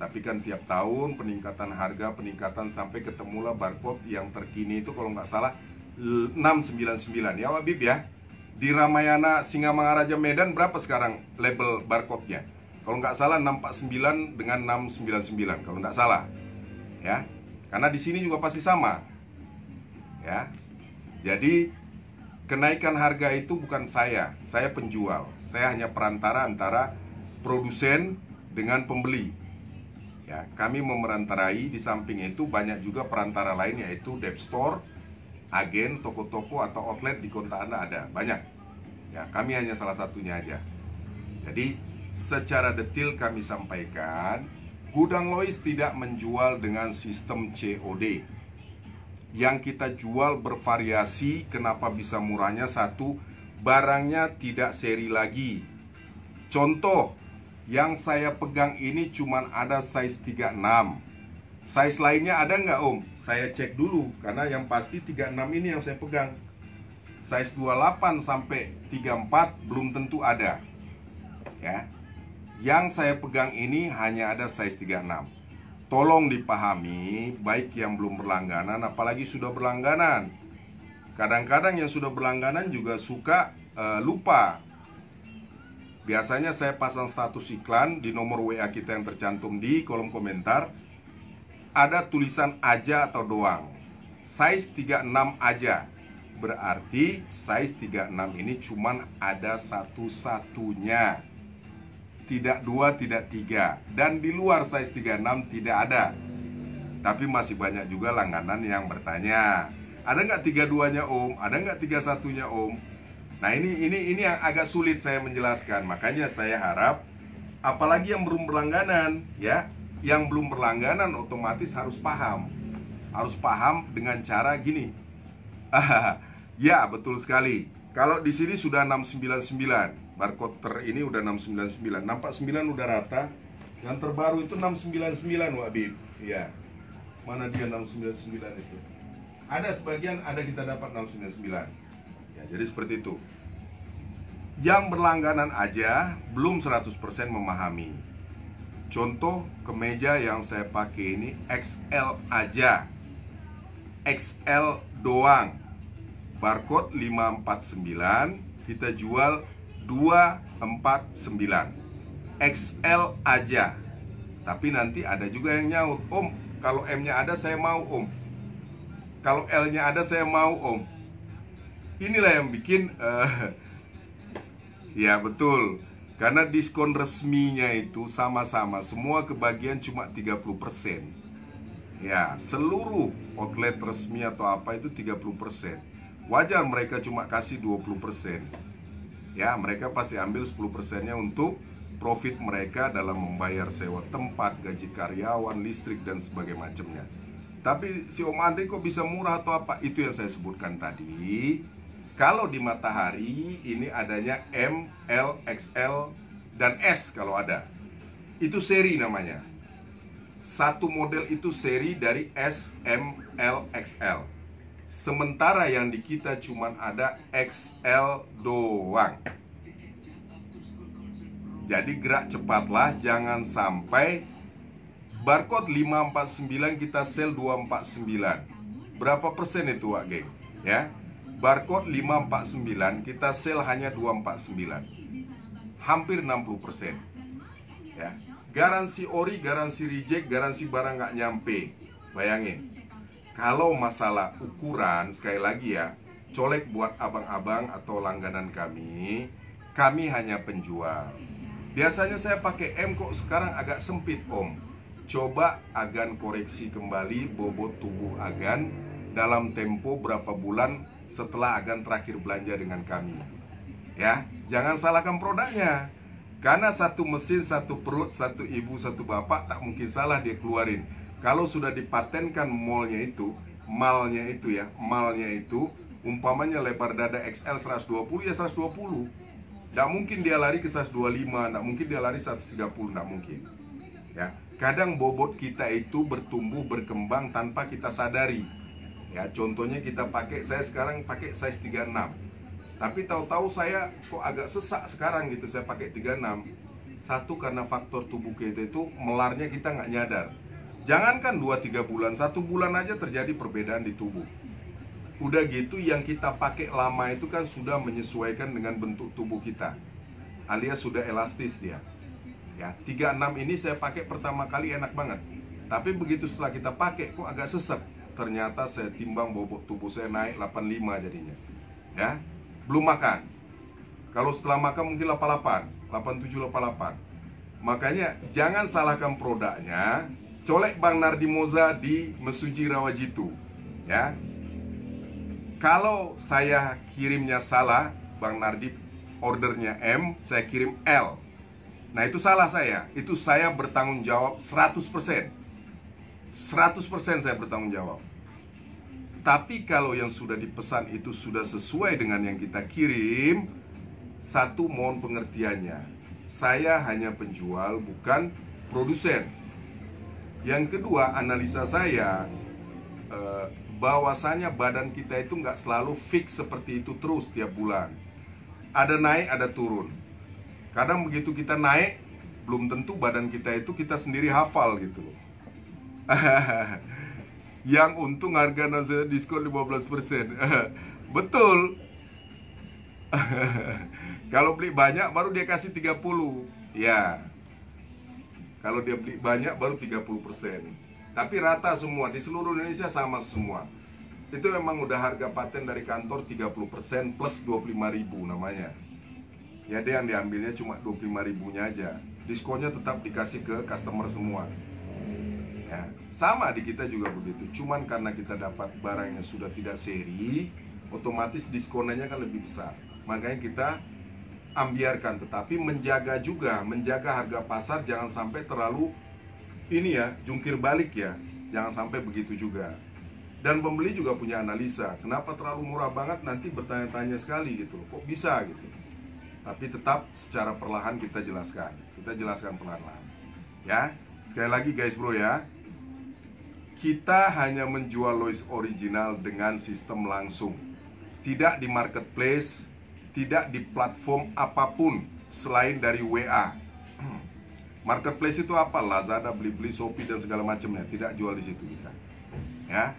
[SPEAKER 1] Tapi kan tiap tahun peningkatan harga peningkatan sampai ketemulah barcode yang terkini itu kalau nggak salah 699 ya Wabib ya di Ramayana Singamangaraja Medan berapa sekarang label barcode-nya kalau nggak salah 649 dengan 699 kalau nggak salah. Ya. Karena di sini juga pasti sama. Ya. Jadi kenaikan harga itu bukan saya, saya penjual. Saya hanya perantara antara produsen dengan pembeli. Ya, kami memerantarai di samping itu banyak juga perantara lain yaitu dep store, agen, toko-toko atau outlet di kota Anda ada, banyak. Ya, kami hanya salah satunya aja. Jadi, secara detail kami sampaikan, Gudang Lois tidak menjual dengan sistem COD. Yang kita jual bervariasi, kenapa bisa murahnya satu, barangnya tidak seri lagi. Contoh, yang saya pegang ini cuma ada size 36 Size lainnya ada nggak om? Saya cek dulu Karena yang pasti 36 ini yang saya pegang. Size 28 sampai 34 belum tentu ada. Ya. Yang saya pegang ini hanya ada size 36 Tolong dipahami Baik yang belum berlangganan Apalagi sudah berlangganan. Kadang-kadang yang sudah berlangganan juga suka uh, lupa. Biasanya saya pasang status iklan di nomor WA kita yang tercantum di kolom komentar Ada tulisan aja atau doang Size 36 aja Berarti size 36 ini cuman ada satu-satunya Tidak dua, tidak tiga Dan di luar size 36 tidak ada Tapi masih banyak juga langganan yang bertanya Ada nggak tiga duanya om? Ada nggak tiga satunya om? Nah ini ini ini yang agak sulit saya menjelaskan. Makanya saya harap apalagi yang belum berlangganan ya, yang belum berlangganan otomatis harus paham. Harus paham dengan cara gini. ya, betul sekali. Kalau di sini sudah 699, barcode ter ini udah 699. Nampak 9 udah rata. Yang terbaru itu 699, Wabib. Ya. Mana dia 699 itu? Ada sebagian ada kita dapat 699. Ya, jadi seperti itu. Yang berlangganan aja belum 100% memahami. Contoh kemeja yang saya pakai ini XL aja. XL doang. Barcode 549 kita jual 249. XL aja. Tapi nanti ada juga yang nyaut, "Om, kalau M-nya ada saya mau, Om." Kalau L-nya ada saya mau, Om inilah yang bikin uh, ya betul karena diskon resminya itu sama-sama semua kebagian cuma 30% ya seluruh outlet resmi atau apa itu 30% wajar mereka cuma kasih 20% ya mereka pasti ambil 10% nya untuk profit mereka dalam membayar sewa tempat, gaji karyawan, listrik dan sebagainya. Tapi si Om Andri kok bisa murah atau apa? Itu yang saya sebutkan tadi. Kalau di matahari ini adanya M, L, XL, dan S kalau ada. Itu seri namanya. Satu model itu seri dari S, M, L, XL. Sementara yang di kita cuma ada XL doang. Jadi gerak cepatlah, jangan sampai barcode 549 kita sel 249. Berapa persen itu, Wak Geng? Ya, barcode 549 kita sell hanya 249 hampir 60% ya. Garansi ori garansi reject garansi barang nggak nyampe. Bayangin. Kalau masalah ukuran sekali lagi ya colek buat abang-abang atau langganan kami kami hanya penjual. Biasanya saya pakai M kok sekarang agak sempit om. Coba agan koreksi kembali bobot tubuh agan dalam tempo berapa bulan setelah agan terakhir belanja dengan kami. Ya, jangan salahkan produknya. Karena satu mesin, satu perut, satu ibu, satu bapak tak mungkin salah dia keluarin. Kalau sudah dipatenkan mallnya itu, malnya itu ya, malnya itu umpamanya lebar dada XL 120 ya 120. Tidak mungkin dia lari ke 125, tidak mungkin dia lari 130, tidak mungkin. Ya, kadang bobot kita itu bertumbuh berkembang tanpa kita sadari. Ya, contohnya kita pakai saya sekarang pakai size 36. Tapi tahu-tahu saya kok agak sesak sekarang gitu saya pakai 36. Satu karena faktor tubuh kita itu melarnya kita nggak nyadar. Jangankan 2-3 bulan, satu bulan aja terjadi perbedaan di tubuh. Udah gitu yang kita pakai lama itu kan sudah menyesuaikan dengan bentuk tubuh kita. Alias sudah elastis dia. Ya, 36 ini saya pakai pertama kali enak banget. Tapi begitu setelah kita pakai kok agak sesek ternyata saya timbang bobot tubuh saya naik 85 jadinya ya belum makan kalau setelah makan mungkin 88 87 88 Makanya jangan salahkan produknya. Colek Bang Nardi Moza di Mesuji Rawajitu, ya. Kalau saya kirimnya salah, Bang Nardi ordernya M, saya kirim L. Nah, itu salah saya. Itu saya bertanggung jawab 100%. 100% saya bertanggung jawab. Tapi kalau yang sudah dipesan itu sudah sesuai dengan yang kita kirim, satu mohon pengertiannya. Saya hanya penjual, bukan produsen. Yang kedua, analisa saya eh, bahwasanya badan kita itu nggak selalu fix seperti itu terus tiap bulan. Ada naik, ada turun. Kadang begitu kita naik, belum tentu badan kita itu kita sendiri hafal gitu loh. yang untung harga nasi diskon 15% betul. Kalau beli banyak baru dia kasih 30 ya. Kalau dia beli banyak baru 30% tapi rata semua di seluruh Indonesia sama semua. Itu memang udah harga paten dari kantor 30% plus 25 ribu namanya. Ya dia yang diambilnya cuma 25 ribunya aja. Diskonnya tetap dikasih ke customer semua Ya, sama di kita juga begitu. Cuman karena kita dapat barangnya sudah tidak seri, otomatis diskonnya kan lebih besar. Makanya kita ambiarkan, tetapi menjaga juga, menjaga harga pasar jangan sampai terlalu ini ya, jungkir balik ya. Jangan sampai begitu juga. Dan pembeli juga punya analisa, kenapa terlalu murah banget nanti bertanya-tanya sekali gitu. Kok bisa gitu. Tapi tetap secara perlahan kita jelaskan. Kita jelaskan pelan-pelan. Ya. Sekali lagi guys bro ya, kita hanya menjual Lois original dengan sistem langsung. Tidak di marketplace, tidak di platform apa pun selain dari WA. Marketplace itu apa? Lazada, Blibli, Shopee dan segala macamnya. Tidak jual di situ kita. Ya.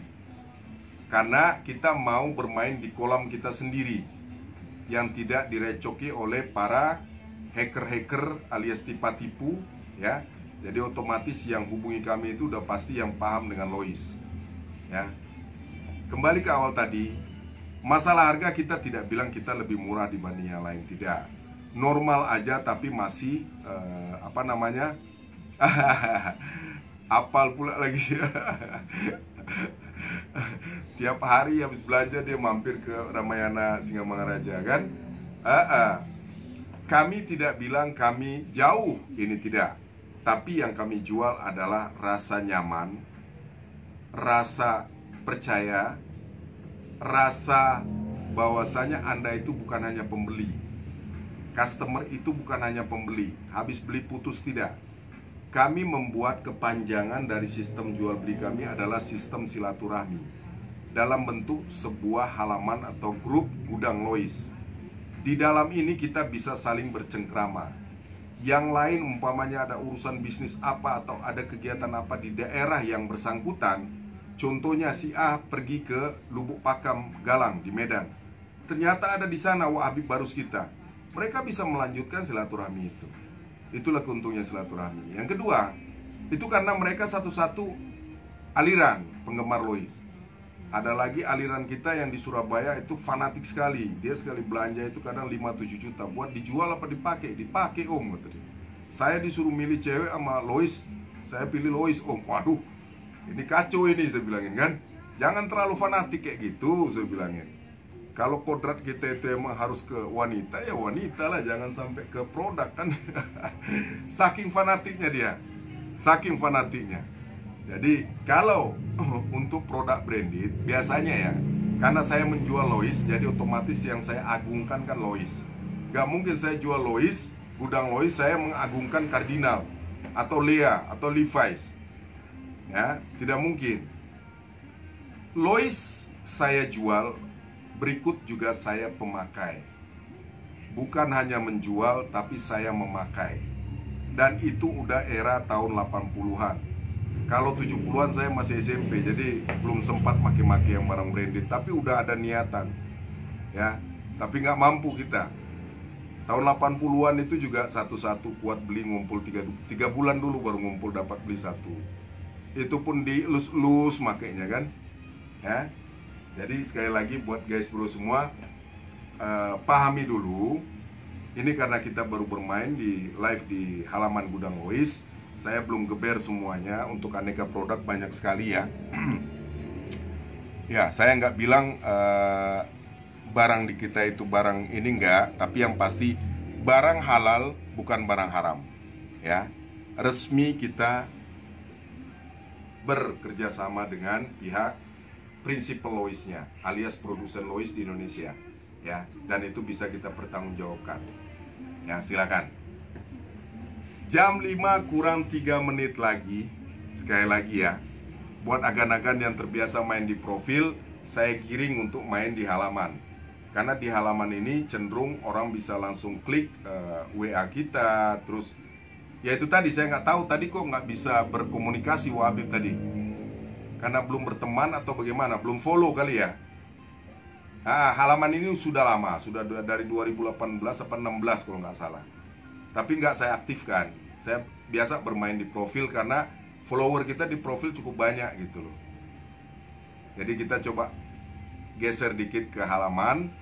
[SPEAKER 1] Karena kita mau bermain di kolam kita sendiri yang tidak direcoki oleh para hacker-hacker alias tipu-tipu ya jadi otomatis yang hubungi kami itu udah pasti yang paham dengan Lois. Ya. Kembali ke awal tadi, masalah harga kita tidak bilang kita lebih murah dibanding yang lain, tidak. Normal aja tapi masih uh, apa namanya? Apal pula lagi. Tiap hari habis belanja dia mampir ke Ramayana Singamangaraja kan? Uh -uh. Kami tidak bilang kami jauh, ini tidak tapi yang kami jual adalah rasa nyaman, rasa percaya, rasa bahwasanya Anda itu bukan hanya pembeli. Customer itu bukan hanya pembeli, habis beli putus tidak. Kami membuat kepanjangan dari sistem jual beli kami adalah sistem silaturahmi dalam bentuk sebuah halaman atau grup gudang Lois. Di dalam ini kita bisa saling bercengkrama, yang lain umpamanya ada urusan bisnis apa atau ada kegiatan apa di daerah yang bersangkutan contohnya si A pergi ke Lubuk Pakam Galang di Medan. Ternyata ada di sana Habib Barus kita. Mereka bisa melanjutkan silaturahmi itu. Itulah keuntungnya silaturahmi. Yang kedua itu karena mereka satu-satu aliran penggemar Lois ada lagi aliran kita yang di Surabaya itu fanatik sekali. Dia sekali belanja itu kadang 5-7 juta. Buat dijual apa dipakai? Dipakai om gitu. Saya disuruh milih cewek sama Lois. Saya pilih Lois om. Waduh ini kacau ini saya bilangin kan? Jangan terlalu fanatik kayak gitu saya bilangin. Kalau kodrat kita itu emang harus ke wanita Ya wanita lah. Jangan sampai ke produk kan? Saking fanatiknya dia. Saking fanatiknya jadi kalau untuk produk branded biasanya ya karena saya menjual Lois jadi otomatis yang saya agungkan kan Lois. Gak mungkin saya jual Lois, gudang Lois saya mengagungkan Cardinal atau Lea atau Levi's. Ya, tidak mungkin. Lois saya jual berikut juga saya pemakai. Bukan hanya menjual tapi saya memakai. Dan itu udah era tahun 80-an kalau 70-an saya masih SMP jadi belum sempat maki-maki yang barang branded. Tapi udah ada niatan ya. Tapi nggak mampu kita. Tahun 80-an itu juga satu-satu kuat beli ngumpul tiga, tiga bulan dulu baru ngumpul dapat beli satu. Itu pun di lus-lus makainya kan ya. Jadi sekali lagi buat guys bro semua uh, pahami dulu. Ini karena kita baru bermain di live di halaman gudang Lois Saya belum geber semuanya Untuk aneka produk banyak sekali ya Ya, saya nggak bilang uh, barang di kita itu barang ini enggak, tapi yang pasti barang halal bukan barang haram. Ya, resmi kita bekerja sama dengan pihak prinsipal Loisnya, alias produsen Lois di Indonesia. Ya, dan itu bisa kita pertanggungjawabkan. Ya, silakan. Jam 5 kurang 3 menit lagi. Sekali lagi ya, Buat agan-agan yang terbiasa main di profil, saya giring untuk main di halaman. Karena di halaman ini cenderung orang bisa langsung klik uh, eh, WA kita, terus ya itu tadi saya nggak tahu tadi kok nggak bisa berkomunikasi Wabib tadi. Karena belum berteman atau bagaimana, belum follow kali ya. Nah, halaman ini sudah lama, sudah dari 2018 atau 16 kalau nggak salah. Tapi nggak saya aktifkan. Saya biasa bermain di profil karena follower kita di profil cukup banyak gitu loh. Jadi kita coba geser dikit ke halaman.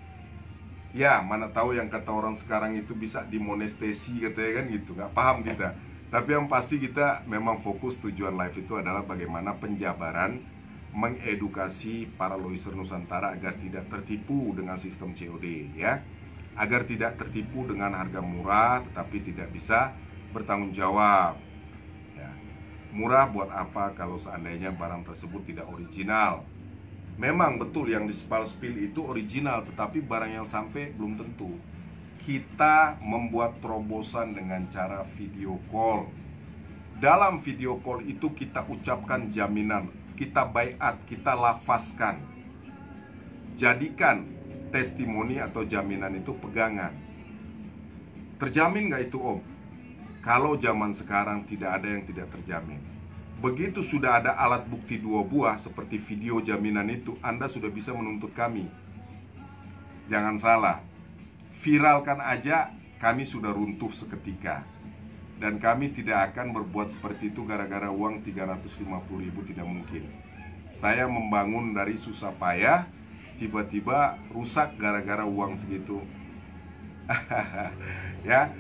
[SPEAKER 1] Ya mana tahu yang kata orang sekarang itu bisa dimonestesi katanya kan gitu. Nggak paham kita. Tapi yang pasti kita memang fokus tujuan live itu adalah bagaimana penjabaran mengedukasi para loiser Nusantara agar tidak tertipu dengan sistem COD ya. Agar tidak tertipu dengan harga murah tetapi tidak bisa bertanggung jawab Murah buat apa kalau seandainya barang tersebut tidak original? Memang betul yang di spal spill itu original, tetapi barang yang sampai belum tentu. Kita membuat terobosan dengan cara video call. Dalam video call itu kita ucapkan jaminan, kita bayat, kita lafazkan. Jadikan testimoni atau jaminan itu pegangan. Terjamin nggak itu om? Kalau zaman sekarang tidak ada yang tidak terjamin. Begitu sudah ada alat bukti dua buah seperti video jaminan itu, Anda sudah bisa menuntut kami. Jangan salah, viralkan aja kami sudah runtuh seketika. Dan kami tidak akan berbuat seperti itu gara-gara uang 350 ribu tidak mungkin. Saya membangun dari susah payah, tiba-tiba rusak gara-gara uang segitu. ya,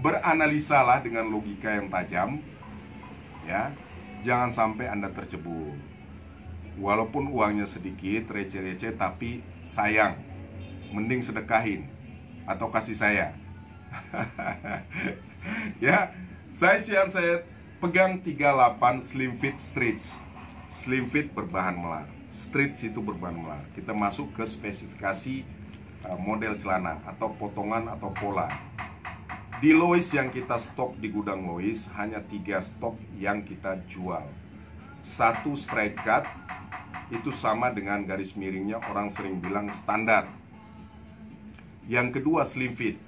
[SPEAKER 1] beranalisalah dengan logika yang tajam ya. Jangan sampai anda tercebur walaupun uangnya sedikit receh-receh tapi sayang. Mending sedekahin atau kasih saya. Ya saya siang saya pegang 38 slim fit streets. Slim fit berbahan melar. Streets itu berbahan melar. Kita masuk ke spesifikasi uh, model celana atau potongan atau pola di Lois yang kita stok di gudang Lois hanya tiga stok yang kita jual. Satu straight cut itu sama dengan garis miringnya orang sering bilang standar. Yang kedua slim fit.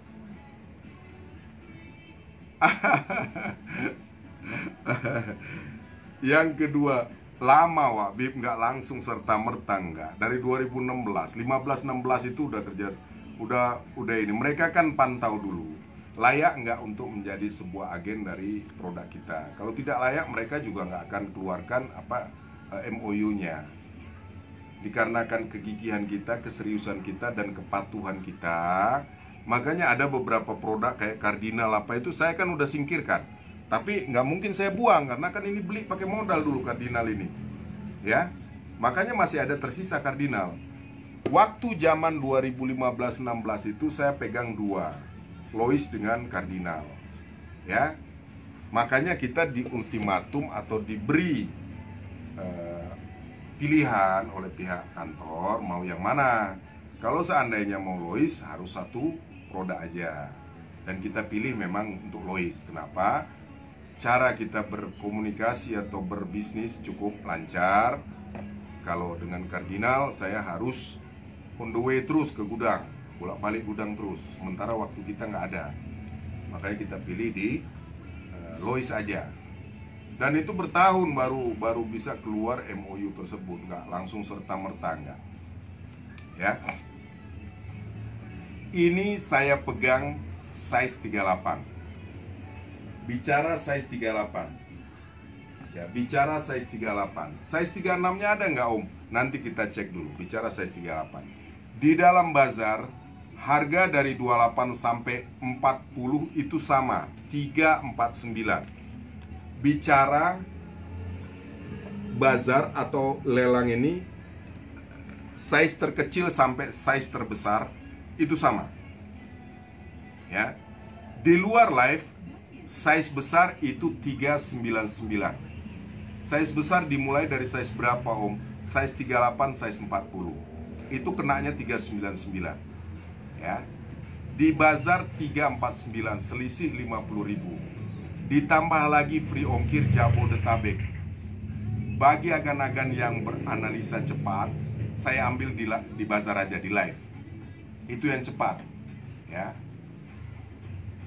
[SPEAKER 1] yang kedua lama Wak Bib nggak langsung serta merta nggak dari 2016 15 16 itu udah kerja udah udah ini mereka kan pantau dulu layak nggak untuk menjadi sebuah agen dari produk kita. Kalau tidak layak, mereka juga nggak akan keluarkan apa eh, MOU-nya. Dikarenakan kegigihan kita, keseriusan kita, dan kepatuhan kita, makanya ada beberapa produk kayak kardinal apa itu saya kan udah singkirkan. Tapi nggak mungkin saya buang karena kan ini beli pakai modal dulu kardinal ini, ya. Makanya masih ada tersisa kardinal. Waktu zaman 2015-16 itu saya pegang dua Lois dengan kardinal. Ya. Makanya kita di ultimatum atau diberi uh, pilihan oleh pihak kantor mau yang mana. Kalau seandainya mau Lois harus satu roda aja. Dan kita pilih memang untuk Lois. Kenapa? Cara kita berkomunikasi atau berbisnis cukup lancar. Kalau dengan kardinal saya harus on the way terus ke gudang bolak-balik gudang terus. Sementara waktu kita nggak ada. Makanya kita pilih di uh, Lois aja. Dan itu bertahun baru baru bisa keluar MOU tersebut. Nggak langsung serta merta nggak. Ya. Ini saya pegang size 38 bicara size 38 ya bicara size 38 size 36 nya ada nggak om? Nanti kita cek dulu. Bicara size 38 di dalam bazar Harga dari 28 sampai 40 itu sama 349 Bicara bazar atau lelang ini Size terkecil sampai size terbesar Itu sama. Ya. Di luar live Size besar itu 399 Size besar dimulai dari size berapa om? Size 38, size 40 Itu kenanya 399 ya. Di bazar 349 selisih 50.000 ditambah lagi free ongkir Jabodetabek. Bagi agan-agan yang beranalisa cepat saya ambil di, di bazar aja di live. Itu yang cepat ya.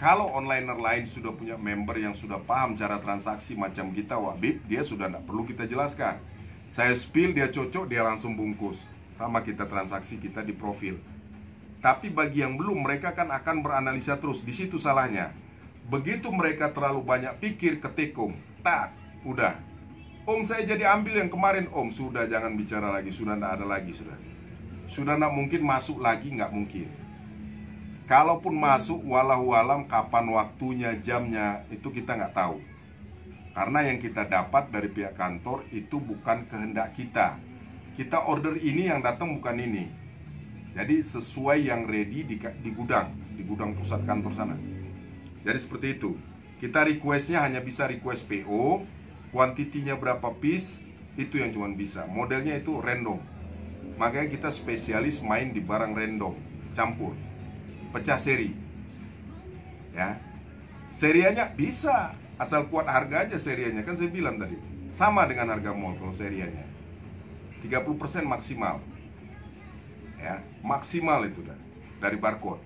[SPEAKER 1] Kalau onliner lain sudah punya member yang sudah paham cara transaksi macam kita Wabib dia sudah tidak perlu kita jelaskan. Saya spill dia cocok dia langsung bungkus. Sama kita transaksi kita di profil tapi bagi yang belum, mereka kan akan beranalisa terus. Di situ salahnya. Begitu mereka terlalu banyak pikir, ketikung. Tak, udah. Om saya jadi ambil yang kemarin Om Sudah jangan bicara lagi Sudah tidak ada lagi Sudah Sudah tidak mungkin masuk lagi nggak mungkin Kalaupun masuk Walau alam kapan waktunya Jamnya Itu kita nggak tahu Karena yang kita dapat dari pihak kantor Itu bukan kehendak kita Kita order ini yang datang bukan ini jadi sesuai yang ready di, di gudang, di gudang pusat kantor sana. Jadi seperti itu. Kita requestnya hanya bisa request PO, kuantitinya berapa piece, itu yang cuma bisa. Modelnya itu random. Makanya kita spesialis main di barang random, campur, pecah seri. Ya. Serianya bisa, asal kuat harga aja serianya kan saya bilang tadi. Sama dengan harga mall kalau serianya. 30% maksimal ya maksimal itu dah dari barcode.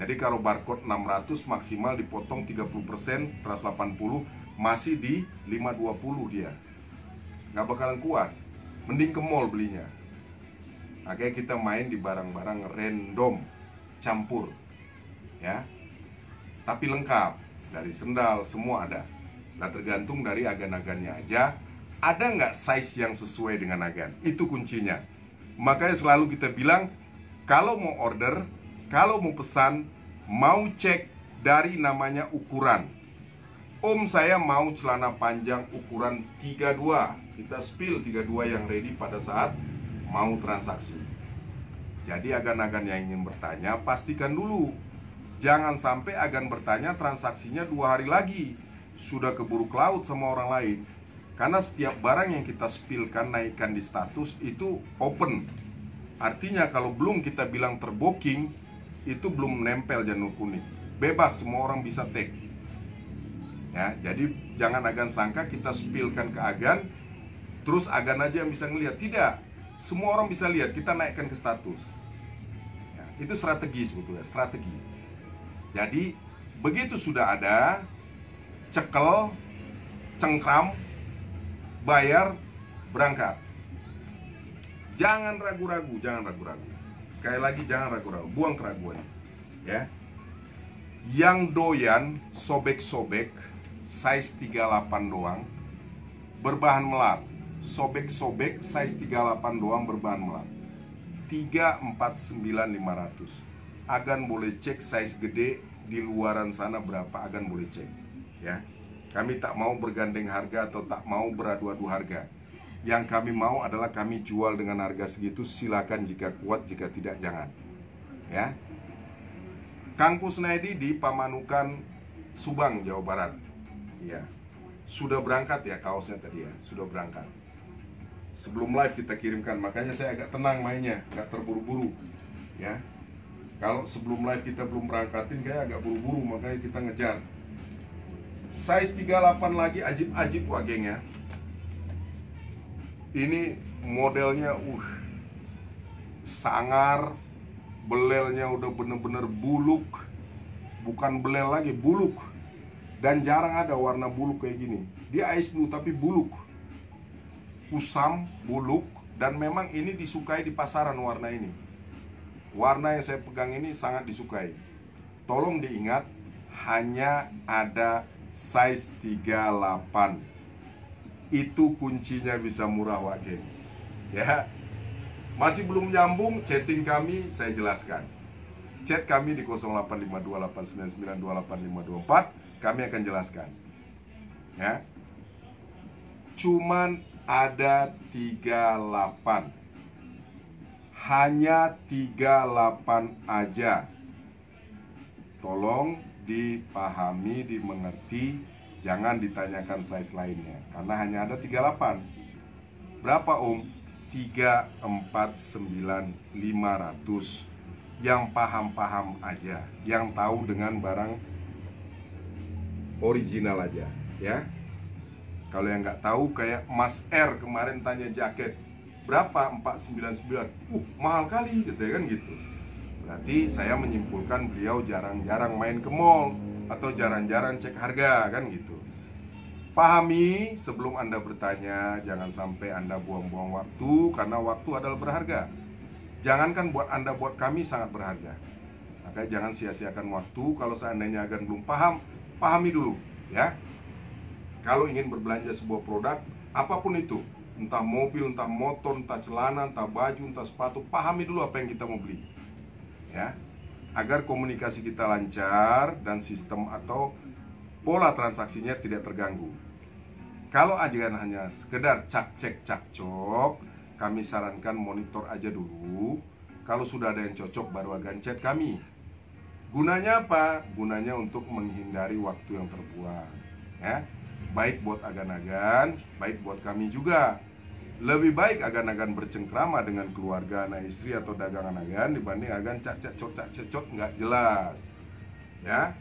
[SPEAKER 1] Jadi kalau barcode 600 maksimal dipotong 30% 180 masih di 520 dia. Nggak bakalan kuat mending ke mall belinya. Makanya kita main di barang-barang random campur ya. Tapi lengkap dari sendal semua ada. Nah tergantung dari agan-agannya aja. Ada nggak size yang sesuai dengan agan? Itu kuncinya Makanya selalu kita bilang kalau mau order, kalau mau pesan, mau cek dari namanya ukuran. Om saya mau celana panjang ukuran 32. Kita spill 32 yang ready pada saat mau transaksi. Jadi agan-agan yang ingin bertanya pastikan dulu. Jangan sampai agan bertanya transaksinya dua hari lagi. Sudah keburu ke laut sama orang lain karena setiap barang yang kita spillkan naikkan di status itu open. Artinya kalau belum kita bilang terbooking itu belum nempel janur kuning. Bebas semua orang bisa take. Ya, jadi jangan agan sangka kita spillkan ke agan terus agan aja yang bisa ngelihat. Tidak. Semua orang bisa lihat, kita naikkan ke status. Ya, itu strategi sebetulnya, strategi. Jadi begitu sudah ada cekel, cengkram, bayar, berangkat. Jangan ragu-ragu, jangan ragu-ragu. Sekali lagi jangan ragu-ragu, buang keraguan. Ya. Yang doyan sobek-sobek size 38 doang berbahan melat. Sobek-sobek size 38 doang berbahan melat. 349500. Agan boleh cek size gede di luaran sana berapa agan boleh cek ya kami tak mau bergandeng harga atau tak mau beradu-adu harga. Yang kami mau adalah kami jual dengan harga segitu silakan jika kuat jika tidak jangan. Ya. Kang Kusnaidi di Pamanukan Subang Jawa Barat. Ya. Sudah berangkat ya kaosnya tadi ya, sudah berangkat. Sebelum live kita kirimkan, makanya saya agak tenang mainnya, nggak terburu-buru. Ya. Kalau sebelum live kita belum berangkatin kayak agak buru-buru, makanya kita ngejar Size 38 lagi ajib-ajib wah geng ya. Ini modelnya uh Sangar Belelnya udah bener-bener buluk. Bukan belel lagi, buluk. Dan jarang ada warna buluk kayak gini. Dia ice blue tapi buluk. Kusam, buluk. Dan memang ini disukai di pasaran warna ini. Warna yang saya pegang ini sangat disukai. Tolong diingat Hanya ada size 38 itu kuncinya bisa murah wagen ya. Masih belum nyambung chatting kami saya jelaskan. Chat kami di 085289928524 kami akan jelaskan. Ya. Cuman ada 38 hanya 38 aja. Tolong dipahami dimengerti jangan ditanyakan size lainnya. Karena hanya ada 38 berapa om? 349 500 yang paham-paham aja, yang tahu dengan barang original aja, ya. Kalau yang nggak tahu kayak Mas R kemarin tanya jaket berapa? 499, uh mahal kali gitu ya kan gitu. Berarti saya menyimpulkan beliau jarang-jarang main ke mall atau jarang-jarang cek harga kan gitu. Pahami sebelum Anda bertanya, jangan sampai Anda buang-buang waktu karena waktu adalah berharga. Jangankan buat Anda, buat kami sangat berharga. Maka jangan sia-siakan waktu kalau seandainya akan belum paham, pahami dulu ya. Kalau ingin berbelanja sebuah produk, apa pun itu, entah mobil, entah motor, entah celana, entah baju, entah sepatu, pahami dulu apa yang kita mau beli. Ya. Agar komunikasi kita lancar dan sistem atau pola transaksinya tidak terganggu. Kalau ajaran hanya sekedar cak cek cak cok, kami sarankan monitor aja dulu. Kalau sudah ada yang cocok baru akan chat kami. Gunanya apa? Gunanya untuk menghindari waktu yang terbuang. Ya, baik buat agan-agan, baik buat kami juga. Lebih baik agan-agan bercengkrama dengan keluarga, anak istri atau dagangan agan dibanding agan cak cak cok cak cok nggak jelas. Ya,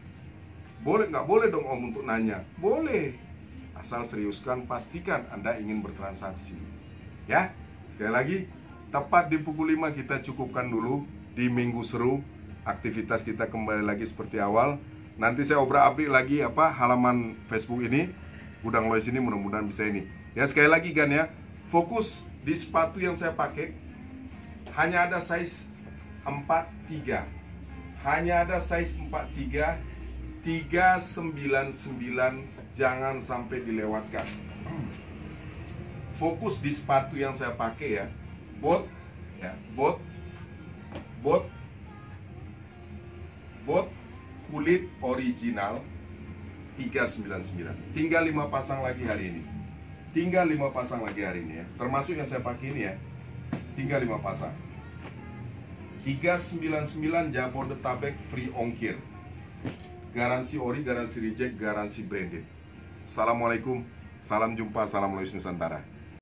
[SPEAKER 1] boleh nggak boleh dong om untuk nanya? Boleh, asal seriuskan pastikan anda ingin bertransaksi. Ya, Sekali lagi, tepat di pukul 5 kita cukupkan dulu di minggu seru. Aktivitas kita kembali lagi seperti awal. Nanti saya obrak-abrik lagi apa halaman Facebook ini. Gudang Lois ini mudah-mudahan bisa ini. Ya sekali lagi kan ya, fokus di sepatu yang saya pakai hanya ada size 43. Hanya ada size 43 399 jangan sampai dilewatkan. Fokus di sepatu yang saya pakai ya bot ya bot bot bot kulit original 399 tinggal 5 pasang lagi hari ini tinggal 5 pasang lagi hari ini ya. Termasuk yang saya pakai ini ya. Tinggal 5 pasang. 399 Jabodetabek free ongkir. Garansi ori, garansi reject, garansi branded. Assalamualaikum, salam jumpa, salam Lois Nusantara